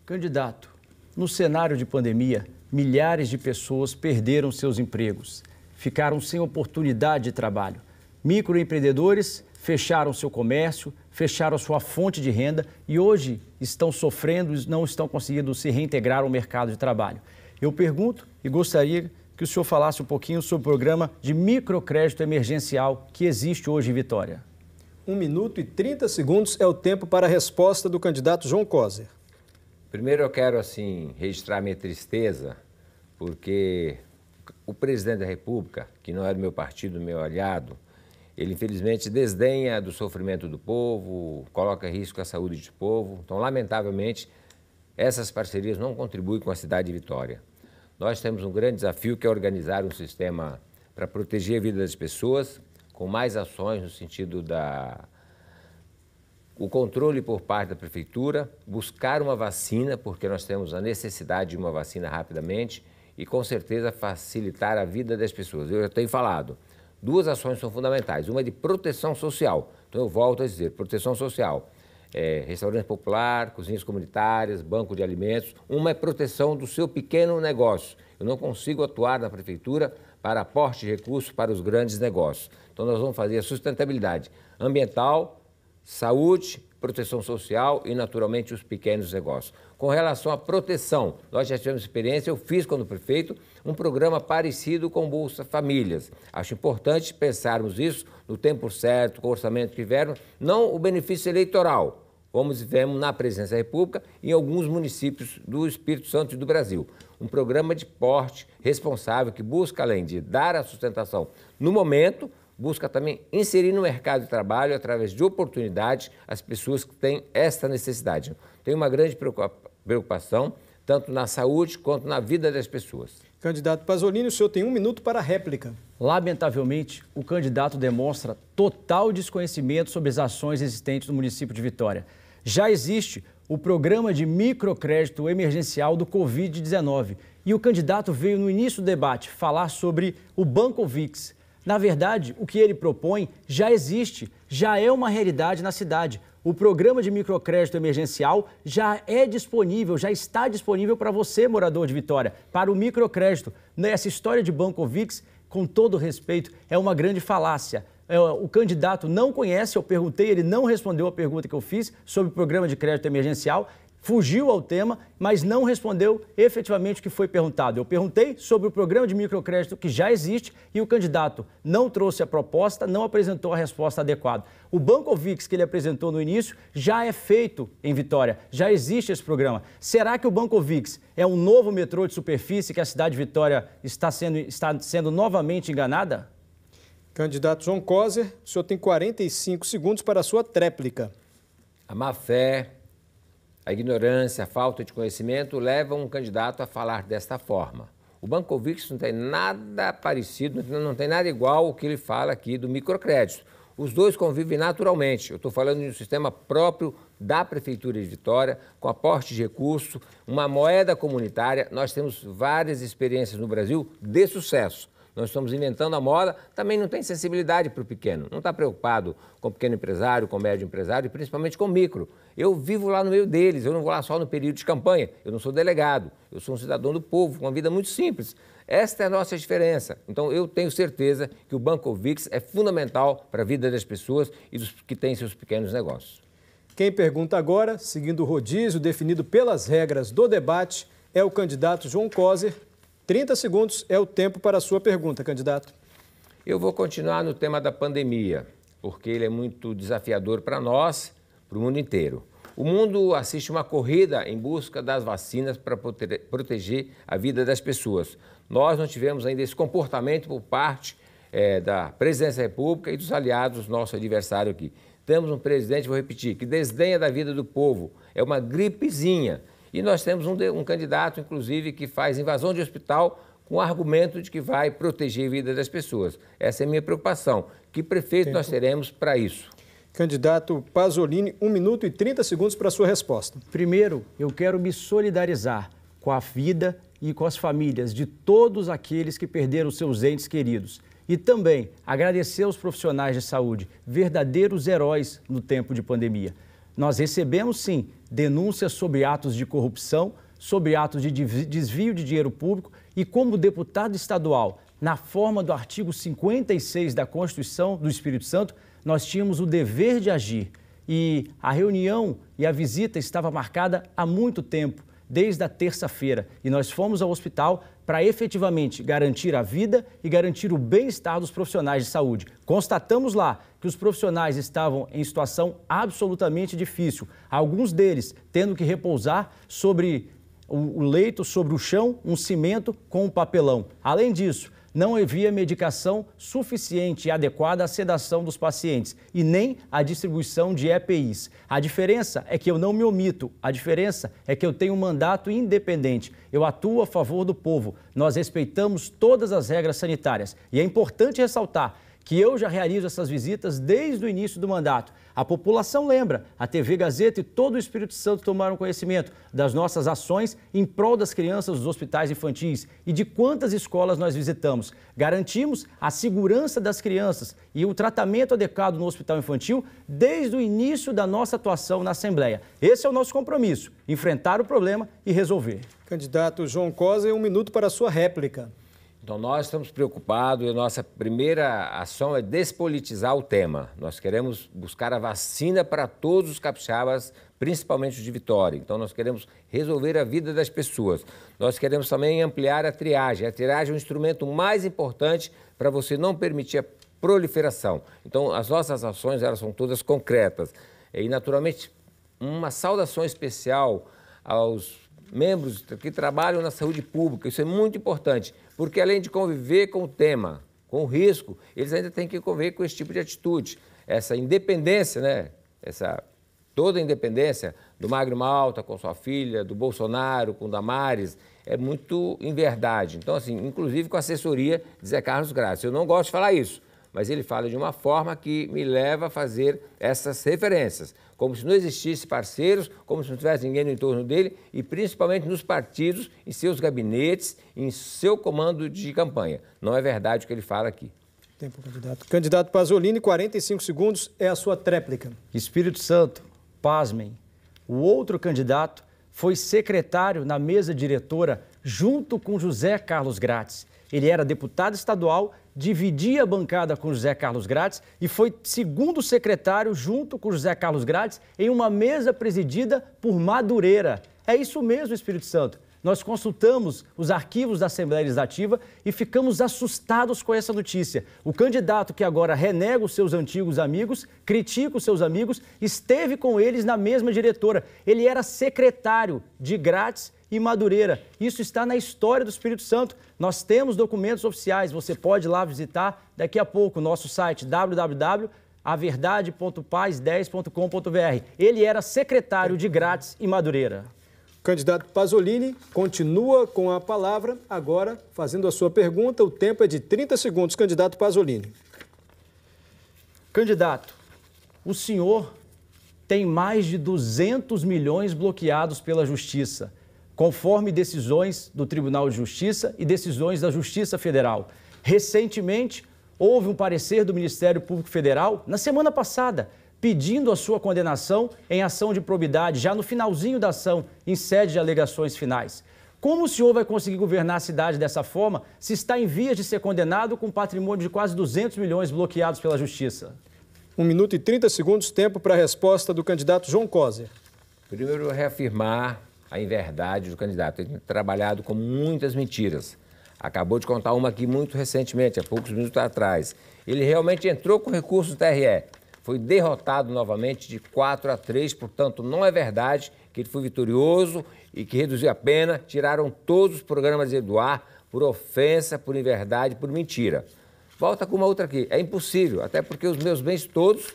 Candidato, no cenário de pandemia, milhares de pessoas perderam seus empregos, ficaram sem oportunidade de trabalho. Microempreendedores fecharam seu comércio, fecharam sua fonte de renda e hoje estão sofrendo e não estão conseguindo se reintegrar ao mercado de trabalho. Eu pergunto e gostaria que o senhor falasse um pouquinho sobre o programa de microcrédito emergencial que existe hoje em Vitória. Um minuto e 30 segundos é o tempo para a resposta do candidato João Coser. Primeiro eu quero, assim, registrar minha tristeza, porque o presidente da República, que não é do meu partido, meu aliado, ele infelizmente desdenha do sofrimento do povo, coloca em risco a saúde do povo. Então, lamentavelmente, essas parcerias não contribuem com a cidade de Vitória. Nós temos um grande desafio que é organizar um sistema para proteger a vida das pessoas, com mais ações no sentido da o controle por parte da prefeitura, buscar uma vacina, porque nós temos a necessidade de uma vacina rapidamente e com certeza facilitar a vida das pessoas. Eu já tenho falado, duas ações são fundamentais. Uma é de proteção social. Então eu volto a dizer, proteção social é, restaurante popular, cozinhas comunitárias, banco de alimentos. Uma é proteção do seu pequeno negócio. Eu não consigo atuar na prefeitura para aporte de recursos para os grandes negócios. Então, nós vamos fazer a sustentabilidade ambiental, saúde, proteção social e, naturalmente, os pequenos negócios. Com relação à proteção, nós já tivemos experiência, eu fiz, quando prefeito, um programa parecido com Bolsa Famílias. Acho importante pensarmos isso no tempo certo, com o orçamento que tiveram, não o benefício eleitoral, como vivemos na Presidência da República em alguns municípios do Espírito Santo e do Brasil. Um programa de porte responsável que busca, além de dar a sustentação no momento, busca também inserir no mercado de trabalho, através de oportunidades, as pessoas que têm esta necessidade. Tem uma grande preocupação, tanto na saúde quanto na vida das pessoas. Candidato Pasolini, o senhor tem um minuto para a réplica. Lamentavelmente, o candidato demonstra total desconhecimento sobre as ações existentes no município de Vitória já existe o programa de microcrédito emergencial do Covid-19 e o candidato veio no início do debate falar sobre o Banco VIX. Na verdade, o que ele propõe já existe, já é uma realidade na cidade. O programa de microcrédito emergencial já é disponível, já está disponível para você, morador de Vitória, para o microcrédito. Essa história de Banco VIX, com todo respeito, é uma grande falácia. É, o candidato não conhece, eu perguntei, ele não respondeu a pergunta que eu fiz sobre o programa de crédito emergencial fugiu ao tema, mas não respondeu efetivamente o que foi perguntado. Eu perguntei sobre o programa de microcrédito que já existe e o candidato não trouxe a proposta, não apresentou a resposta adequada. O Banco Vix que ele apresentou no início já é feito em Vitória, já existe esse programa. Será que o Banco Vix é um novo metrô de superfície que a cidade de Vitória está sendo, está sendo novamente enganada? Candidato João Coser, o senhor tem 45 segundos para a sua tréplica. A má fé, a ignorância, a falta de conhecimento levam um candidato a falar desta forma. O Bancovics não tem nada parecido, não tem nada igual ao que ele fala aqui do microcrédito. Os dois convivem naturalmente. Eu estou falando de um sistema próprio da Prefeitura de Vitória, com aporte de recurso, uma moeda comunitária. Nós temos várias experiências no Brasil de sucesso. Nós estamos inventando a moda, também não tem sensibilidade para o pequeno, não está preocupado com o pequeno empresário, com o médio empresário e principalmente com o micro. Eu vivo lá no meio deles, eu não vou lá só no período de campanha, eu não sou delegado, eu sou um cidadão do povo, com uma vida muito simples. Esta é a nossa diferença. Então, eu tenho certeza que o Banco VIX é fundamental para a vida das pessoas e dos que têm seus pequenos negócios. Quem pergunta agora, seguindo o rodízio definido pelas regras do debate, é o candidato João Coser, 30 segundos é o tempo para a sua pergunta, candidato. Eu vou continuar no tema da pandemia, porque ele é muito desafiador para nós, para o mundo inteiro. O mundo assiste uma corrida em busca das vacinas para proteger a vida das pessoas. Nós não tivemos ainda esse comportamento por parte é, da Presidência da República e dos aliados, nosso adversário aqui. Temos um presidente, vou repetir, que desdenha da vida do povo. É uma gripezinha. E nós temos um, um candidato, inclusive, que faz invasão de hospital com o argumento de que vai proteger a vida das pessoas. Essa é a minha preocupação. Que prefeito Tempo. nós teremos para isso? Candidato Pasolini, um minuto e 30 segundos para a sua resposta. Primeiro, eu quero me solidarizar com a vida e com as famílias de todos aqueles que perderam seus entes queridos. E também agradecer aos profissionais de saúde, verdadeiros heróis no tempo de pandemia. Nós recebemos, sim, denúncias sobre atos de corrupção, sobre atos de desvio de dinheiro público e, como deputado estadual, na forma do artigo 56 da Constituição do Espírito Santo, nós tínhamos o dever de agir. E a reunião e a visita estava marcada há muito tempo desde a terça-feira e nós fomos ao hospital para efetivamente garantir a vida e garantir o bem-estar dos profissionais de saúde. Constatamos lá que os profissionais estavam em situação absolutamente difícil, alguns deles tendo que repousar sobre o leito, sobre o chão, um cimento com um papelão. Além disso, não havia medicação suficiente e adequada à sedação dos pacientes e nem à distribuição de EPIs. A diferença é que eu não me omito, a diferença é que eu tenho um mandato independente. Eu atuo a favor do povo. Nós respeitamos todas as regras sanitárias. E é importante ressaltar que eu já realizo essas visitas desde o início do mandato. A população lembra, a TV Gazeta e todo o Espírito Santo tomaram conhecimento das nossas ações em prol das crianças dos hospitais infantis e de quantas escolas nós visitamos. Garantimos a segurança das crianças e o tratamento adequado no hospital infantil desde o início da nossa atuação na Assembleia. Esse é o nosso compromisso: enfrentar o problema e resolver. Candidato João Cosa, um minuto para a sua réplica. Então, nós estamos preocupados e a nossa primeira ação é despolitizar o tema. Nós queremos buscar a vacina para todos os capixabas, principalmente os de Vitória. Então, nós queremos resolver a vida das pessoas. Nós queremos também ampliar a triagem. A triagem é o instrumento mais importante para você não permitir a proliferação. Então, as nossas ações elas são todas concretas. E, naturalmente, uma saudação especial aos membros que trabalham na saúde pública. Isso é muito importante, porque além de conviver com o tema, com o risco, eles ainda têm que conviver com esse tipo de atitude. Essa independência, né? Essa toda a independência do Magno Malta com sua filha, do Bolsonaro com Damares, é muito em verdade. Então, assim, inclusive com a assessoria de Zé Carlos Graça. Eu não gosto de falar isso, mas ele fala de uma forma que me leva a fazer essas referências, como se não existisse parceiros, como se não tivesse ninguém no entorno dele e principalmente nos partidos, em seus gabinetes, em seu comando de campanha. Não é verdade o que ele fala aqui. Tempo, candidato. Candidato Pasolini, 45 segundos é a sua tréplica. Espírito Santo, pasmem, o outro candidato foi secretário na mesa diretora junto com José Carlos Grátis. Ele era deputado estadual, dividia a bancada com José Carlos Grátis e foi segundo secretário junto com José Carlos Grátis em uma mesa presidida por Madureira. É isso mesmo, Espírito Santo. Nós consultamos os arquivos da Assembleia Legislativa e ficamos assustados com essa notícia. O candidato que agora renega os seus antigos amigos, critica os seus amigos, esteve com eles na mesma diretora. Ele era secretário de Grátis e Madureira. Isso está na história do Espírito Santo. Nós temos documentos oficiais, você pode ir lá visitar daqui a pouco o nosso site www.averdade.paz10.com.br. Ele era secretário de Grátis e Madureira. Candidato Pasolini continua com a palavra, agora fazendo a sua pergunta. O tempo é de 30 segundos. Candidato Pasolini. Candidato, o senhor tem mais de 200 milhões bloqueados pela Justiça, conforme decisões do Tribunal de Justiça e decisões da Justiça Federal. Recentemente, houve um parecer do Ministério Público Federal, na semana passada, pedindo a sua condenação em ação de probidade, já no finalzinho da ação, em sede de alegações finais. Como o senhor vai conseguir governar a cidade dessa forma se está em vias de ser condenado com patrimônio de quase 200 milhões bloqueados pela Justiça? Um minuto e 30 segundos, tempo para a resposta do candidato João Coser. Primeiro, reafirmar a inverdade do candidato. Ele tem trabalhado com muitas mentiras. Acabou de contar uma aqui muito recentemente, há poucos minutos atrás. Ele realmente entrou com recurso do TRE foi derrotado novamente de 4 a 3, portanto, não é verdade que ele foi vitorioso e que reduziu a pena. Tiraram todos os programas de Eduardo por ofensa, por inverdade, por mentira. Volta com uma outra aqui. É impossível, até porque os meus bens todos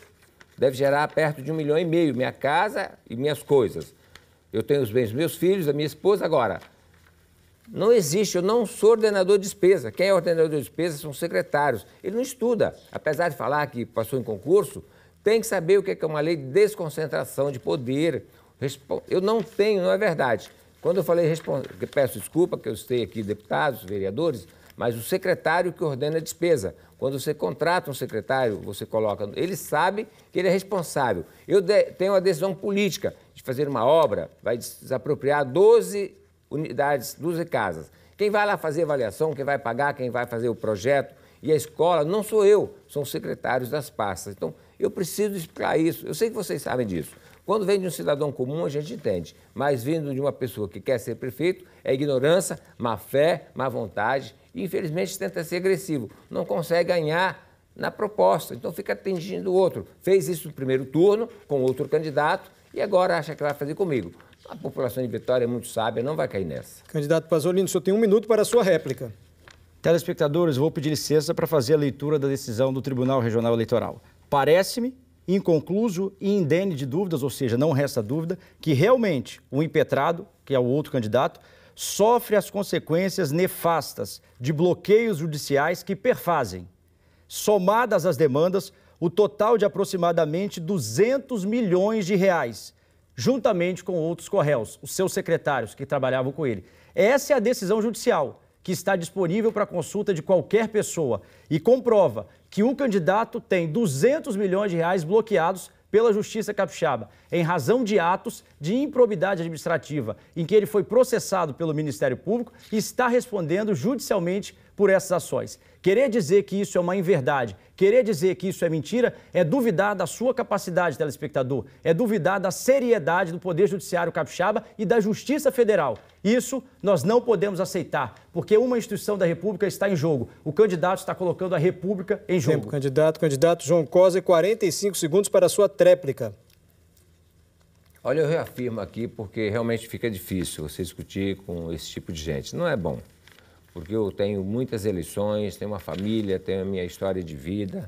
devem gerar perto de um milhão e meio, minha casa e minhas coisas. Eu tenho os bens dos meus filhos, da minha esposa. Agora, não existe, eu não sou ordenador de despesa. Quem é ordenador de despesa são secretários. Ele não estuda. Apesar de falar que passou em concurso, tem que saber o que é uma lei de desconcentração de poder. Eu não tenho, não é verdade. Quando eu falei, peço desculpa que eu citei aqui deputados, vereadores, mas o secretário que ordena a despesa. Quando você contrata um secretário, você coloca, ele sabe que ele é responsável. Eu tenho a decisão política de fazer uma obra, vai desapropriar 12 unidades, 12 casas. Quem vai lá fazer avaliação, quem vai pagar, quem vai fazer o projeto e a escola, não sou eu, são os secretários das pastas. Então, eu preciso explicar isso. Eu sei que vocês sabem disso. Quando vem de um cidadão comum, a gente entende. Mas vindo de uma pessoa que quer ser prefeito, é ignorância, má fé, má vontade e, infelizmente, tenta ser agressivo. Não consegue ganhar na proposta, então fica atingindo o outro. Fez isso no primeiro turno com outro candidato e agora acha que vai fazer comigo. A população de Vitória é muito sábia, não vai cair nessa. Candidato Pasolini, o senhor tem um minuto para a sua réplica. Telespectadores, vou pedir licença para fazer a leitura da decisão do Tribunal Regional Eleitoral. Parece-me inconcluso e indene de dúvidas, ou seja, não resta dúvida, que realmente o impetrado, que é o outro candidato, sofre as consequências nefastas de bloqueios judiciais que perfazem, somadas as demandas, o total de aproximadamente 200 milhões de reais, juntamente com outros correios, os seus secretários que trabalhavam com ele. Essa é a decisão judicial que está disponível para consulta de qualquer pessoa e comprova que um candidato tem 200 milhões de reais bloqueados pela Justiça Capixaba, em razão de atos de improbidade administrativa, em que ele foi processado pelo Ministério Público e está respondendo judicialmente por essas ações. Querer dizer que isso é uma inverdade, querer dizer que isso é mentira, é duvidar da sua capacidade, telespectador, é duvidar da seriedade do Poder Judiciário Capixaba e da Justiça Federal. Isso nós não podemos aceitar, porque uma instituição da República está em jogo. O candidato está colocando a República em jogo. Tempo, candidato. Candidato João Cosa, 45 segundos para a sua tréplica. Olha, eu reafirmo aqui porque realmente fica difícil você discutir com esse tipo de gente. Não é bom porque eu tenho muitas eleições, tenho uma família, tenho a minha história de vida,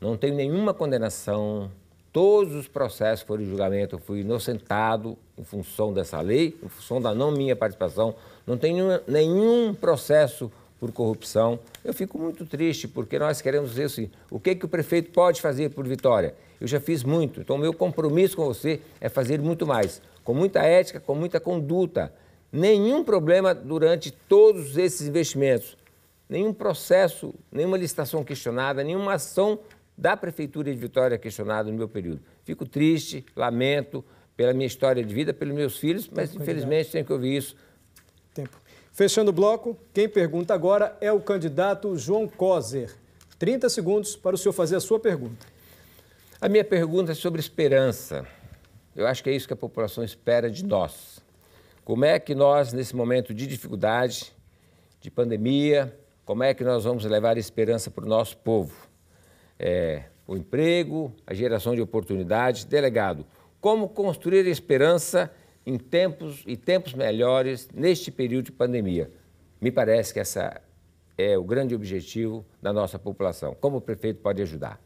não tenho nenhuma condenação. Todos os processos foram em julgamento, eu fui inocentado em função dessa lei, em função da não minha participação. Não tenho nenhum processo por corrupção. Eu fico muito triste, porque nós queremos dizer assim, o que, que o prefeito pode fazer por Vitória? Eu já fiz muito, então meu compromisso com você é fazer muito mais, com muita ética, com muita conduta nenhum problema durante todos esses investimentos, nenhum processo, nenhuma licitação questionada, nenhuma ação da Prefeitura de Vitória questionada no meu período. Fico triste, lamento, pela minha história de vida, pelos meus filhos, mas Tempo infelizmente tenho que ouvir isso. Tempo. Fechando o bloco, quem pergunta agora é o candidato João Coser. 30 segundos para o senhor fazer a sua pergunta. A minha pergunta é sobre esperança. Eu acho que é isso que a população espera de nós. Como é que nós, nesse momento de dificuldade, de pandemia, como é que nós vamos levar esperança para o nosso povo? É, o emprego, a geração de oportunidades. Delegado, como construir esperança em tempos e tempos melhores neste período de pandemia? Me parece que essa é o grande objetivo da nossa população. Como o prefeito pode ajudar?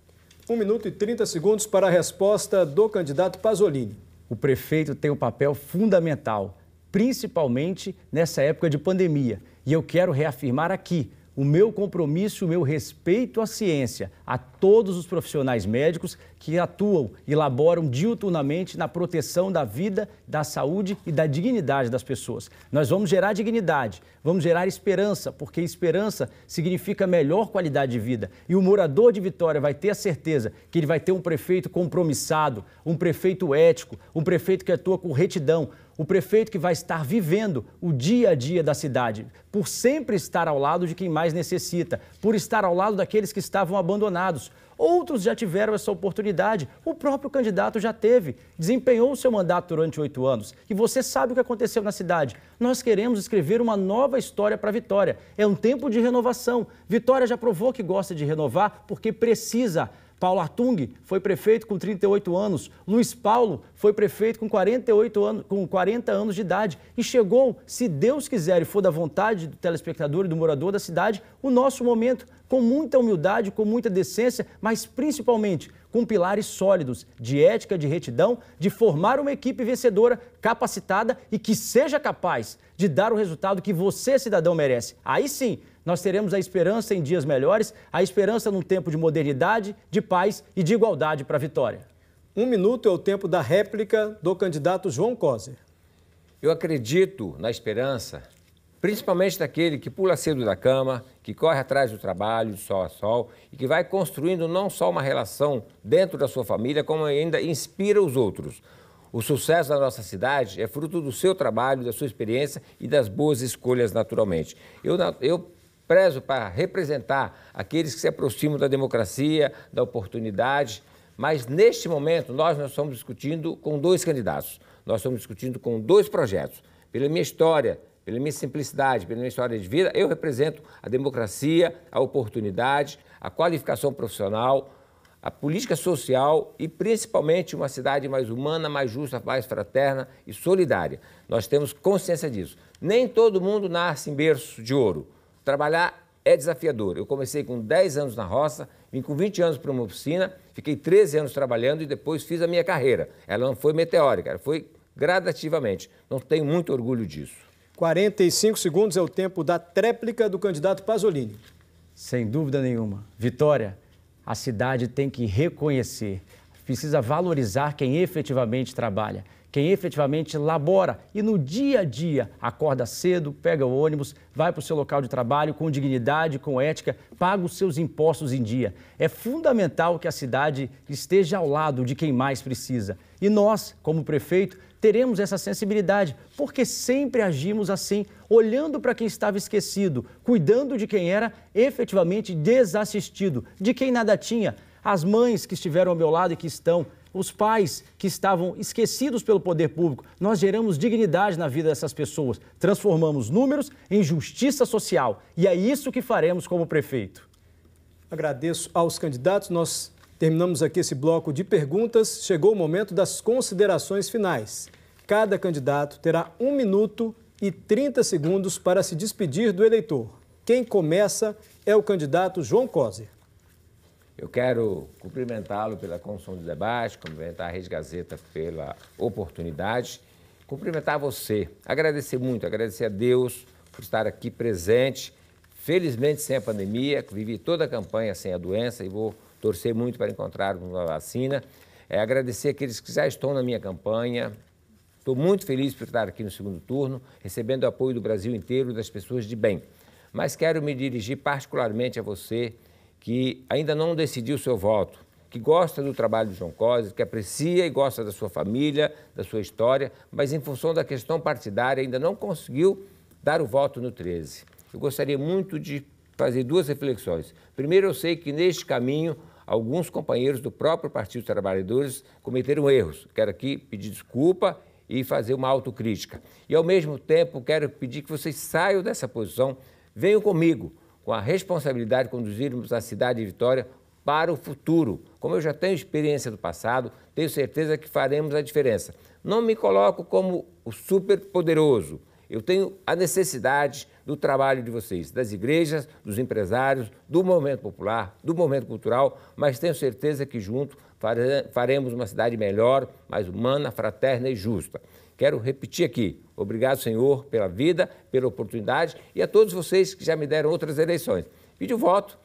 Um minuto e 30 segundos para a resposta do candidato Pasolini. O prefeito tem um papel fundamental, principalmente nessa época de pandemia. E eu quero reafirmar aqui o meu compromisso, o meu respeito à ciência, a todos os profissionais médicos que atuam e laboram diuturnamente na proteção da vida, da saúde e da dignidade das pessoas. Nós vamos gerar dignidade, vamos gerar esperança, porque esperança significa melhor qualidade de vida. E o morador de Vitória vai ter a certeza que ele vai ter um prefeito compromissado, um prefeito ético, um prefeito que atua com retidão, o prefeito que vai estar vivendo o dia a dia da cidade, por sempre estar ao lado de quem mais necessita, por estar ao lado daqueles que estavam abandonados. Outros já tiveram essa oportunidade, o próprio candidato já teve, desempenhou o seu mandato durante oito anos. E você sabe o que aconteceu na cidade. Nós queremos escrever uma nova história para Vitória. É um tempo de renovação. Vitória já provou que gosta de renovar porque precisa. Paulo Artung foi prefeito com 38 anos. Luiz Paulo foi prefeito com 48 anos, com 40 anos de idade e chegou, se Deus quiser e for da vontade do telespectador e do morador da cidade, o nosso momento com muita humildade, com muita decência, mas principalmente com pilares sólidos de ética, de retidão, de formar uma equipe vencedora, capacitada e que seja capaz de dar o resultado que você, cidadão, merece. Aí sim, nós teremos a esperança em dias melhores, a esperança num tempo de modernidade, de paz e de igualdade para a vitória. Um minuto é o tempo da réplica do candidato João Coser. Eu acredito na esperança, principalmente daquele que pula cedo da cama, que corre atrás do trabalho, de sol a sol, e que vai construindo não só uma relação dentro da sua família, como ainda inspira os outros. O sucesso da nossa cidade é fruto do seu trabalho, da sua experiência e das boas escolhas, naturalmente. Eu, eu prezo para representar aqueles que se aproximam da democracia, da oportunidade, mas neste momento nós não estamos discutindo com dois candidatos, nós estamos discutindo com dois projetos. Pela minha história, pela minha simplicidade, pela minha história de vida, eu represento a democracia, a oportunidade, a qualificação profissional, a política social e principalmente uma cidade mais humana, mais justa, mais fraterna e solidária. Nós temos consciência disso. Nem todo mundo nasce em berço de ouro. Trabalhar é desafiador. Eu comecei com 10 anos na roça, vim com 20 anos para uma oficina, fiquei 13 anos trabalhando e depois fiz a minha carreira. Ela não foi meteórica, ela foi gradativamente. Não tenho muito orgulho disso. 45 segundos é o tempo da tréplica do candidato Pasolini. Sem dúvida nenhuma. Vitória, a cidade tem que reconhecer, precisa valorizar quem efetivamente trabalha quem efetivamente labora e no dia a dia acorda cedo, pega o ônibus, vai para o seu local de trabalho com dignidade, com ética, paga os seus impostos em dia. É fundamental que a cidade esteja ao lado de quem mais precisa. E nós, como prefeito, teremos essa sensibilidade, porque sempre agimos assim, olhando para quem estava esquecido, cuidando de quem era efetivamente desassistido, de quem nada tinha. As mães que estiveram ao meu lado e que estão, os pais que estavam esquecidos pelo poder público. Nós geramos dignidade na vida dessas pessoas, transformamos números em justiça social. E é isso que faremos como prefeito. Agradeço aos candidatos. Nós terminamos aqui esse bloco de perguntas. Chegou o momento das considerações finais. Cada candidato terá um minuto e 30 segundos para se despedir do eleitor. Quem começa é o candidato João Coser. Eu quero cumprimentá-lo pela condução do debate, cumprimentar a Rede Gazeta pela oportunidade, cumprimentar você, agradecer muito, agradecer a Deus por estar aqui presente, felizmente sem a pandemia, vivi toda a campanha sem a doença e vou torcer muito para encontrar uma vacina. É, agradecer aqueles que já estão na minha campanha. Estou muito feliz por estar aqui no segundo turno, recebendo o apoio do Brasil inteiro das pessoas de bem. Mas quero me dirigir particularmente a você, que ainda não decidiu seu voto, que gosta do trabalho de João Coser, que aprecia e gosta da sua família, da sua história, mas em função da questão partidária ainda não conseguiu dar o voto no 13. Eu gostaria muito de fazer duas reflexões. Primeiro, eu sei que neste caminho alguns companheiros do próprio Partido dos Trabalhadores cometeram erros. Quero aqui pedir desculpa e fazer uma autocrítica. E, ao mesmo tempo, quero pedir que vocês saiam dessa posição, venham comigo, com a responsabilidade de conduzirmos a cidade de Vitória para o futuro. Como eu já tenho experiência do passado, tenho certeza que faremos a diferença. Não me coloco como o super poderoso. Eu tenho a necessidade do trabalho de vocês, das igrejas, dos empresários, do movimento popular, do movimento cultural, mas tenho certeza que junto faremos uma cidade melhor, mais humana, fraterna e justa. Quero repetir aqui, obrigado, Senhor, pela vida, pela oportunidade e a todos vocês que já me deram outras eleições. Pedi o voto,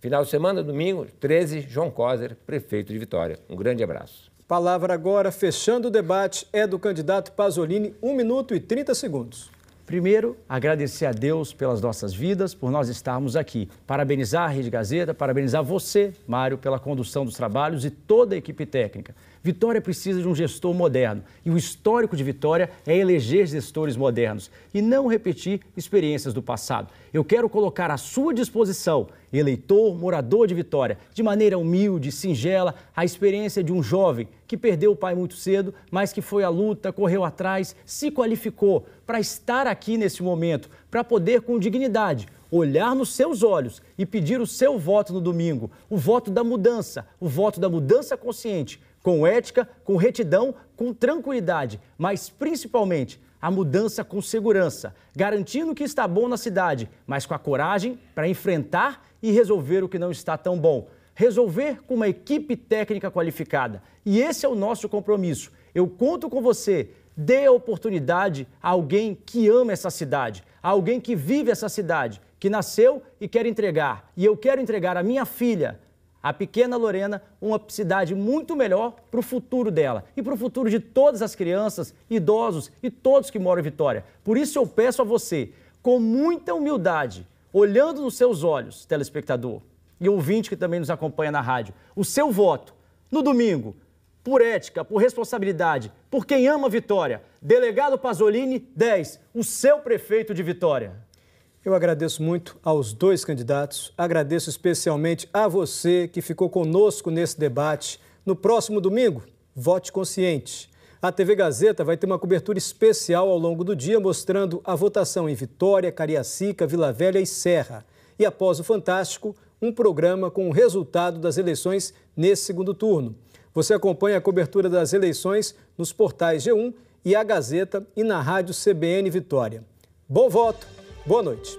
final de semana, domingo, 13, João Coser, prefeito de Vitória. Um grande abraço. Palavra agora, fechando o debate, é do candidato Pasolini, 1 minuto e 30 segundos. Primeiro, agradecer a Deus pelas nossas vidas, por nós estarmos aqui. Parabenizar a Rede Gazeta, parabenizar você, Mário, pela condução dos trabalhos e toda a equipe técnica. Vitória precisa de um gestor moderno e o histórico de Vitória é eleger gestores modernos e não repetir experiências do passado. Eu quero colocar à sua disposição, eleitor, morador de Vitória, de maneira humilde, singela, a experiência de um jovem que perdeu o pai muito cedo, mas que foi à luta, correu atrás, se qualificou para estar aqui nesse momento, para poder com dignidade olhar nos seus olhos e pedir o seu voto no domingo, o voto da mudança, o voto da mudança consciente com ética, com retidão, com tranquilidade, mas principalmente a mudança com segurança, garantindo que está bom na cidade, mas com a coragem para enfrentar e resolver o que não está tão bom. Resolver com uma equipe técnica qualificada. E esse é o nosso compromisso. Eu conto com você. Dê a oportunidade a alguém que ama essa cidade, a alguém que vive essa cidade, que nasceu e quer entregar. E eu quero entregar a minha filha, a pequena Lorena uma cidade muito melhor para o futuro dela e para o futuro de todas as crianças, idosos e todos que moram em Vitória. Por isso eu peço a você, com muita humildade, olhando nos seus olhos, telespectador e ouvinte que também nos acompanha na rádio, o seu voto no domingo, por ética, por responsabilidade, por quem ama Vitória. Delegado Pasolini, 10, o seu prefeito de Vitória. Eu agradeço muito aos dois candidatos, agradeço especialmente a você que ficou conosco nesse debate. No próximo domingo, vote consciente. A TV Gazeta vai ter uma cobertura especial ao longo do dia mostrando a votação em Vitória, Cariacica, Vila Velha e Serra. E após o Fantástico, um programa com o resultado das eleições nesse segundo turno. Você acompanha a cobertura das eleições nos portais G1 e a Gazeta e na rádio CBN Vitória. Bom voto! Boa noite.